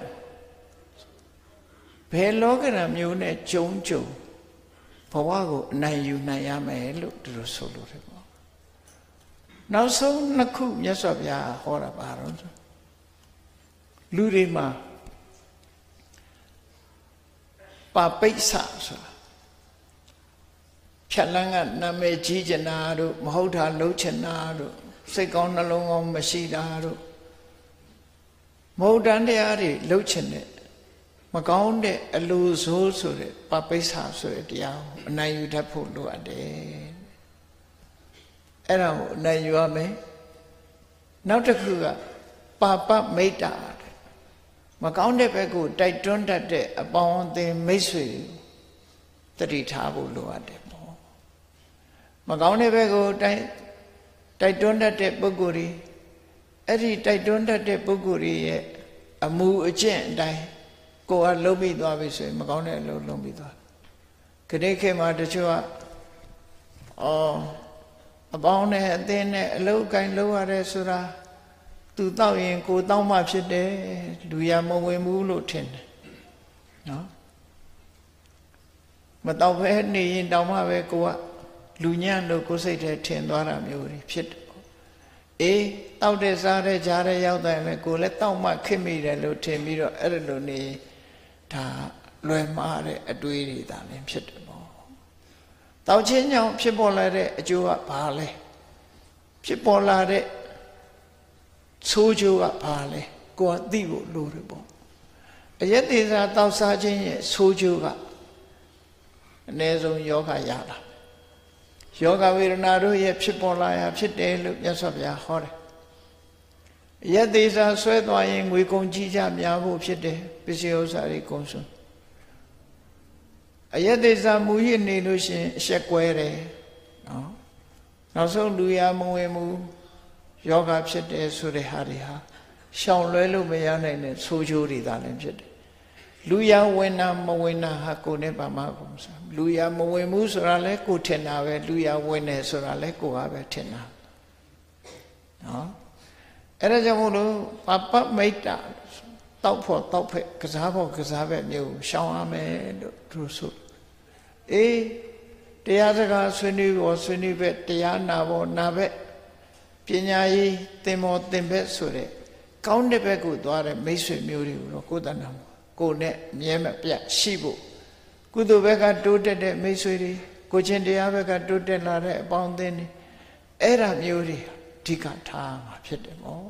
ဘယ်လောကရန်မျိုးနဲ့ကြုံကြုံဘဝကိုအနိုင်ယူနိုင်ရမယ်လို့သူတို့ဆိုလို့တယ်ပေါ့နောက်ဆုံးနှစ်ခုမြတ်စွာဘုရားဟောတာပါတော့လူတွေမှာပါပိဋ္ဆဆိုတာ ဖြတ်လန်းကနာမည်ကြီးကျင်တာတို့မဟုတ်တာလှုပ်ချင်တာတို့စိတ်ကောင်းနှလုံးကောင်းမရှိတာတို့မဟုတ်တန်တရားတွေလှုပ်ချင်တဲ့မကောင်းတဲ့အလိုဆိုးဆိုတဲ့ပပိစ္ဆာဆိုတဲ့တရားကိုအနိုင်ယူတတ်ဖို့လိုအပ်တယ်အဲ့ဒါကိုအနိုင်ယူရမယ်နောက်တစ်ခုကပါပမိတ်တာမကောင်းတဲ့ဘက်ကိုတိုက်တွန်းတတ်တဲ့အပေါင်းအသင်းမိတ်ဆွေတတိထားဖို့လိုအပ်တယ်ပေါ့ မကောင်းတဲ့ဘက်ကိုတိုက်တိုက်တွန်းတတ်တဲ့ပုဂ္ဂိုလ်တွေအဲ့ဒီတိုက်တွန်းတတ်တဲ့ပုဂ္ဂိုလ်တွေရဲ့အမှုအကျင့်အတိုင်းကိုယ်ကလုံးပြီးသွားပြီဆိုရင်မကောင်းတဲ့အလုပ်လုံးပြီးသွားခဏခေတ်မှာတချို့ကအော်အပေါင်းနဲ့အသင်းနဲ့အလုပ်ကိုင်းလုပ်ရတယ်ဆိုတာသူတောက်ရင်ကိုတောက်မှဖြစ်တယ်လူရမဝင်ဘူးလို့ထင်တယ်နော်မတောက်ပဲနေရင်တောက်မှပဲကိုက လူညံ့လို့ကိုစိတ်ထဲထင်သွားတာမျိုးတွေဖြစ်တယ်ပေါ့အေးတောက်တဲ့စားတဲ့ကြားတဲ့ရောက်တယ်လေကိုလည်းတောက်မှခစ်မိတယ်လို့ထင်ပြီးတော့အဲ့လိုနေဒါလွယ်မှားတဲ့အတွေးတွေဒါလည်းဖြစ်တယ်ပေါ့တောက်ချင်းကြောင့်ဖြစ်ပေါ်လာတဲ့အကျိုးကဘာလဲဖြစ်ပေါ်လာတဲ့ဆိုးကျိုးကဘာလဲကိုကသိဖို့လိုတယ်ပေါ့အယက်သေးစားတောက်စားခြင်းရဲ့ဆိုးကျိုးကအ ਨੇ ဆုံးယောဂရတာ ယောဂဝေဒနာတို့ရဲ့ဖြစ်ပေါ်လာရာဖြစ်တယ်လို့မြတ်စွာဘုရားဟောတယ်အယက်သေးစားဆွဲသွားရင်ငွေကုန်ကြီးကြများဖို့ဖြစ်တယ်ပစ္စည်းဥစ္စာတွေကုန်စွန်းအယက်သေးစားမူရစ်နေလို့ရှင်အဆက်ကွဲတယ်နော်နောက်ဆုံးလူရမဝင်မှုယောဂဖြစ်တယ်ဆိုတဲ့ဟာတွေဟာရှောင်လွဲလို့မရနိုင်တဲ့ဆိုးချိုးတွေသာလည်းဖြစ်တယ် လူရဝင်နာမဝင်နာဟာကိုယ်နဲ့ပါမကုန်စားလူရမဝင်ဘူးဆိုတာလဲကိုထင်တာပဲလူရဝင်တယ်ဆိုတာလဲကိုကပဲထင်တာနော်အဲ့ဒါကြောင့်မို့လို့ပပမိတ်တာတောက်ဖို့တောက်ဖက်ကစားဖို့ကစားပဲမျိုးရှောင်ရမယ်လို့သူဆိုအေးတရားစကားဆွေးနွေးဖို့ဆွေးနွေးပဲတရားနာဖို့နာပဲပညာရေးသင်္ဘောသင်ဘက်ဆိုတဲ့ကောင်းတဲ့ဘက်ကိုသွားတဲ့မိတ်ဆွေမျိုးတွေကိုတော့ကိုယ်တဏ္ဍာ ကိုယ်နဲ့မြဲမပြတ်ရှိဖို့ကုသိုလ်ဘက်ကတိုးတက်တဲ့မိတ်ဆွေတွေကိုချင်းတရားဘက်ကတိုးတက်လာတဲ့အပေါင်းအသင်းတွေအဲ့ဒါမျိုးတွေအဓိကထားမှာဖြစ်တယ်ပေါ့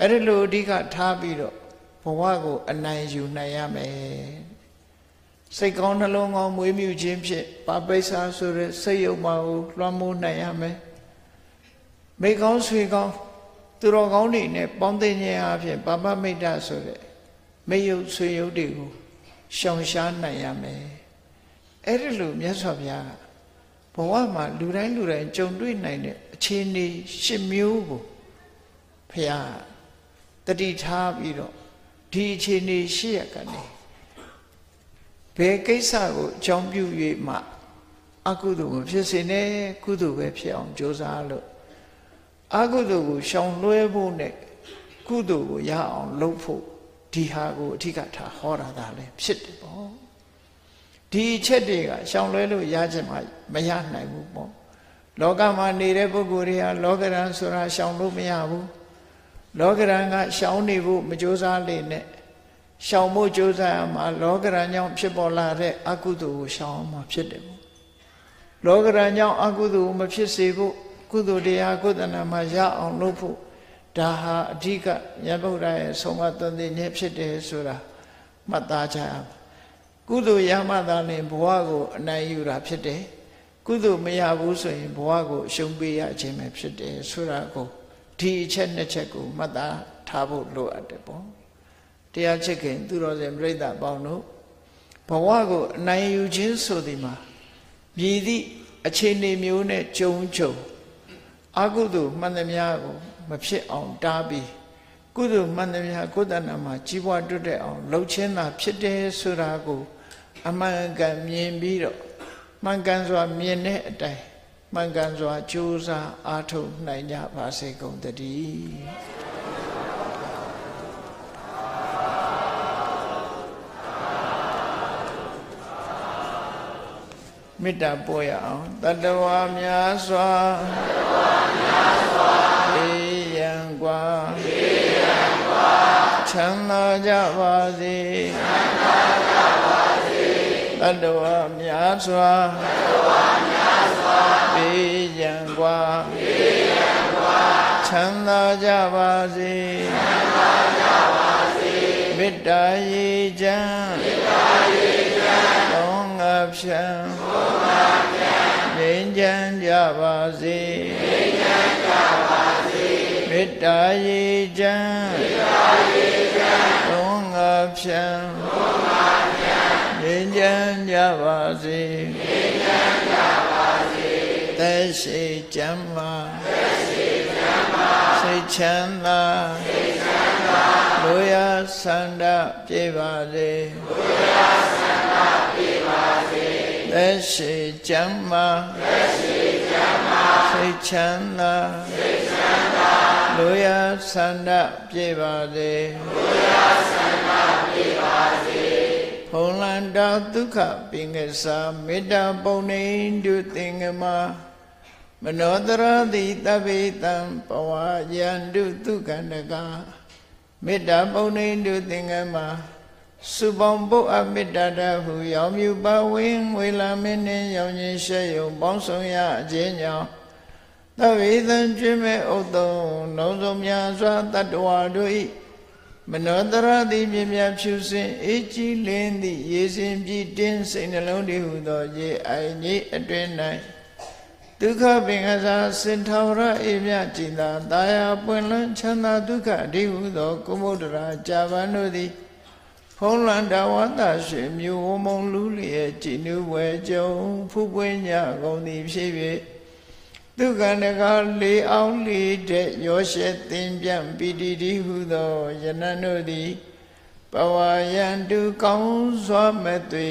အဲ့ဒီလိုအဓိကထားပြီးတော့ဘဝကိုအနိုင်ယူနိုင်ရမယ်စိတ်ကောင်းနှလုံးကောင်းမွေးမြူခြင်းဖြင့်ပါပိဿာဆိုတဲ့စိတ်ယုံမှာကိုလွှမ်းမိုးနိုင်ရမယ်မိကောင်းဆွေကောင်းသူတော်ကောင်းတွေနဲ့ပေါင်းသိခြင်းအဖြစ်ပါပမိတ်တဆိုတဲ့ မိယုတ်ဆွေယုတ်တွေကိုရှောင်ရှားနိုင်ရမယ်အဲ့ဒီလိုမြတ်စွာဘုရားကဘဝမှာလူတိုင်းလူတိုင်းကြုံတွေ့နိုင်တဲ့အခြေအနေရှစ်မျိုးကိုဘုရားတတိထားပြီးတော့ဒီအခြေအနေရှိရကနေဘယ်ကိစ္စကိုအကြောင်းပြု၍မှအကုသိုလ်ကိုဖြစ်စေနဲ့ကုသိုလ်ပဲဖြစ်အောင်ကြိုးစားလို့အကုသိုလ်ကိုရှောင်လွှဲဖို့နဲ့ကုသိုလ်ကိုရအောင်လုပ်ဖို့ ဒီဟာကိုအဓိကထားဟောတာဒါလည်းဖြစ်တယ်ပေါ့ဒီအချက်တွေကရှောင်လွှဲလို့ရချင်မှမရနိုင်ဘူးပေါ့လောကမှာနေတဲ့ပုဂ္ဂိုလ်တွေဟာလောကရန်ဆိုတာရှောင်လို့မရဘူးလောကရန်ကရှောင်နေဖို့မကြိုးစားလေနဲ့ရှောင်ဖို့ကြိုးစားရမှာလောကရန်ကြောင့်ဖြစ်ပေါ်လာတဲ့အကုသိုလ်ကိုရှောင်အောင်မှာဖြစ်တယ်ပေါ့လောကရန်ကြောင့်အကုသိုလ်မဖြစ်စေဖို့ကုသိုလ်တရားကုသနာမှာရအောင်လုပ်ဖို့ ဒါဟာအဓိကမြတ်ဗုဒ္ဓရဲ့ဆုံးမသွန်သင်ခြင်းဖြစ်တယ်ဆိုတာမှတ်သားကြရအောင်ကုသိုလ်ရမှသာလင်ဘဝကိုအနိုင်ယူတာဖြစ်တယ်ကုသိုလ်မရဘူးဆိုရင်ဘဝကိုအရှုံးပေးရခြင်းပဲဖြစ်တယ်ဆိုတာကိုဒီအချက်နှစ်ချက်ကိုမှတ်သားထားဖို့လိုအပ်တယ်ပေါ့တရားချစ်ခင်သူတော်စင်ပြိဿပေါင်းတို့ဘဝကိုအနိုင်ယူခြင်းဆိုဒီမှာမြည်သည့်အခြေအနေမျိုးနဲ့ကြုံကြုံအကုသိုလ်မှန်သမျှကို မဖြစ်အောင်တားပြီးကုသိုလ်မှန်သမျှကိုယ်တဏ္ဍာမှာကြီးပွားတွတ်တဲ့အောင်လှုပ်ခြင်းသာဖြစ်တယ်ဆိုတာကိုအမှန်ကန်မြင်ပြီးတော့မှန်ကန်စွာမြင်တဲ့အတိုင်းမှန်ကန်စွာကြိုးစားအားထုတ်နိုင်ကြပါစေကုန်သတည်းမေတ္တာပို့ရအောင်တတဝါများစွာတတဝါများစွာေး ပါသေရန်ပါချမ်းသာကြပါစေချမ်းသာကြပါစေတတဝများစွာတတဝများစွာသေရန်ပါသေရန်ပါချမ်းသာကြပါစေချမ်းသာကြပါစေမေတ္တာရေချမ်းမေတ္တာရေချမ်းသုံးငါဖြံသုံးငါဖြံငြိမ်းချမ်းကြပါစေငြိမ်းချမ်းကြပါစေ မေတ္တာရေချမ်းမေတ္တာရေချမ်းသုံးငါဖြံသုံးငါဖြံငြိမ်းချမ်းကြပါစေငြိမ်းချမ်းကြပါစေသက်ရှိချမ်းသာသက်ရှိချမ်းသာစိတ်ချမ်းသာစိတ်ချမ်းသာလူရဆန္ဒပြေပါစေလူရဆန္ဒပြေပါစေသက်ရှိချမ်းသာသက်ရှိချမ်းသာစိတ်ချမ်းသာစိတ်ချမ်းသာ လူရဆန္ဒပြေပါစေလူရဆန္ဒပြေပါစေဖုံလန္တာဒုက္ခပင်ကစားမေတ္တာပုံနေတုသင်္ကမမနောတရတိတပိတံပဝါယန္တုဒုက္ခန္တကမေတ္တာပုံနေတုသင်္ကမစုပေါင်းပုတ်အမေတ္တာတဟုရောင်မြူပါဝင်းငွေလာမင်းနှင့်ရောင်ချင်းရှဲယုံပေါင်းဆောင်ရအခြင်းကြောင့် သဗ္ဗေသံကျွေးမဲ့ဥတ္တုံလုံးစုံများစွာတတ္တဝါတို့၏မနောတရတိမြင်မြဖြူစင်အေးကြီးလင်းသည့်ရေစင်ပြည့်တင်းစိတ်နှလုံးတည်းဟုသောရေအိုင်ကြီးအတွင်၌ဒုက္ခပင်ကစားစင်ထောရအေမြကျင်သာတာယာပွင့်လန်းချမ်းသာဒုက္ခအတိဟုသောကုမုဒ္ဒရာကြာပန်တို့သည်ဖုံးလန်တဝတရှိမြို့ဝမုံလူလျက်ကြည်နူးဝဲကြုံဖူးပွင့်ညကုန်သည်ဖြစ်၍ ဒုက္ခနဂါလေအောင်လေတဲ့ရောရှက်သင်ပြန်ပီတိတိဟုသောယနံတို့သည်ပဝါယံတုကောင်းစွာမသွေ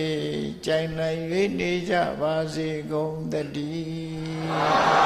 ကြိုင်လိုက်၍နေကြပါစေကုန်တည်း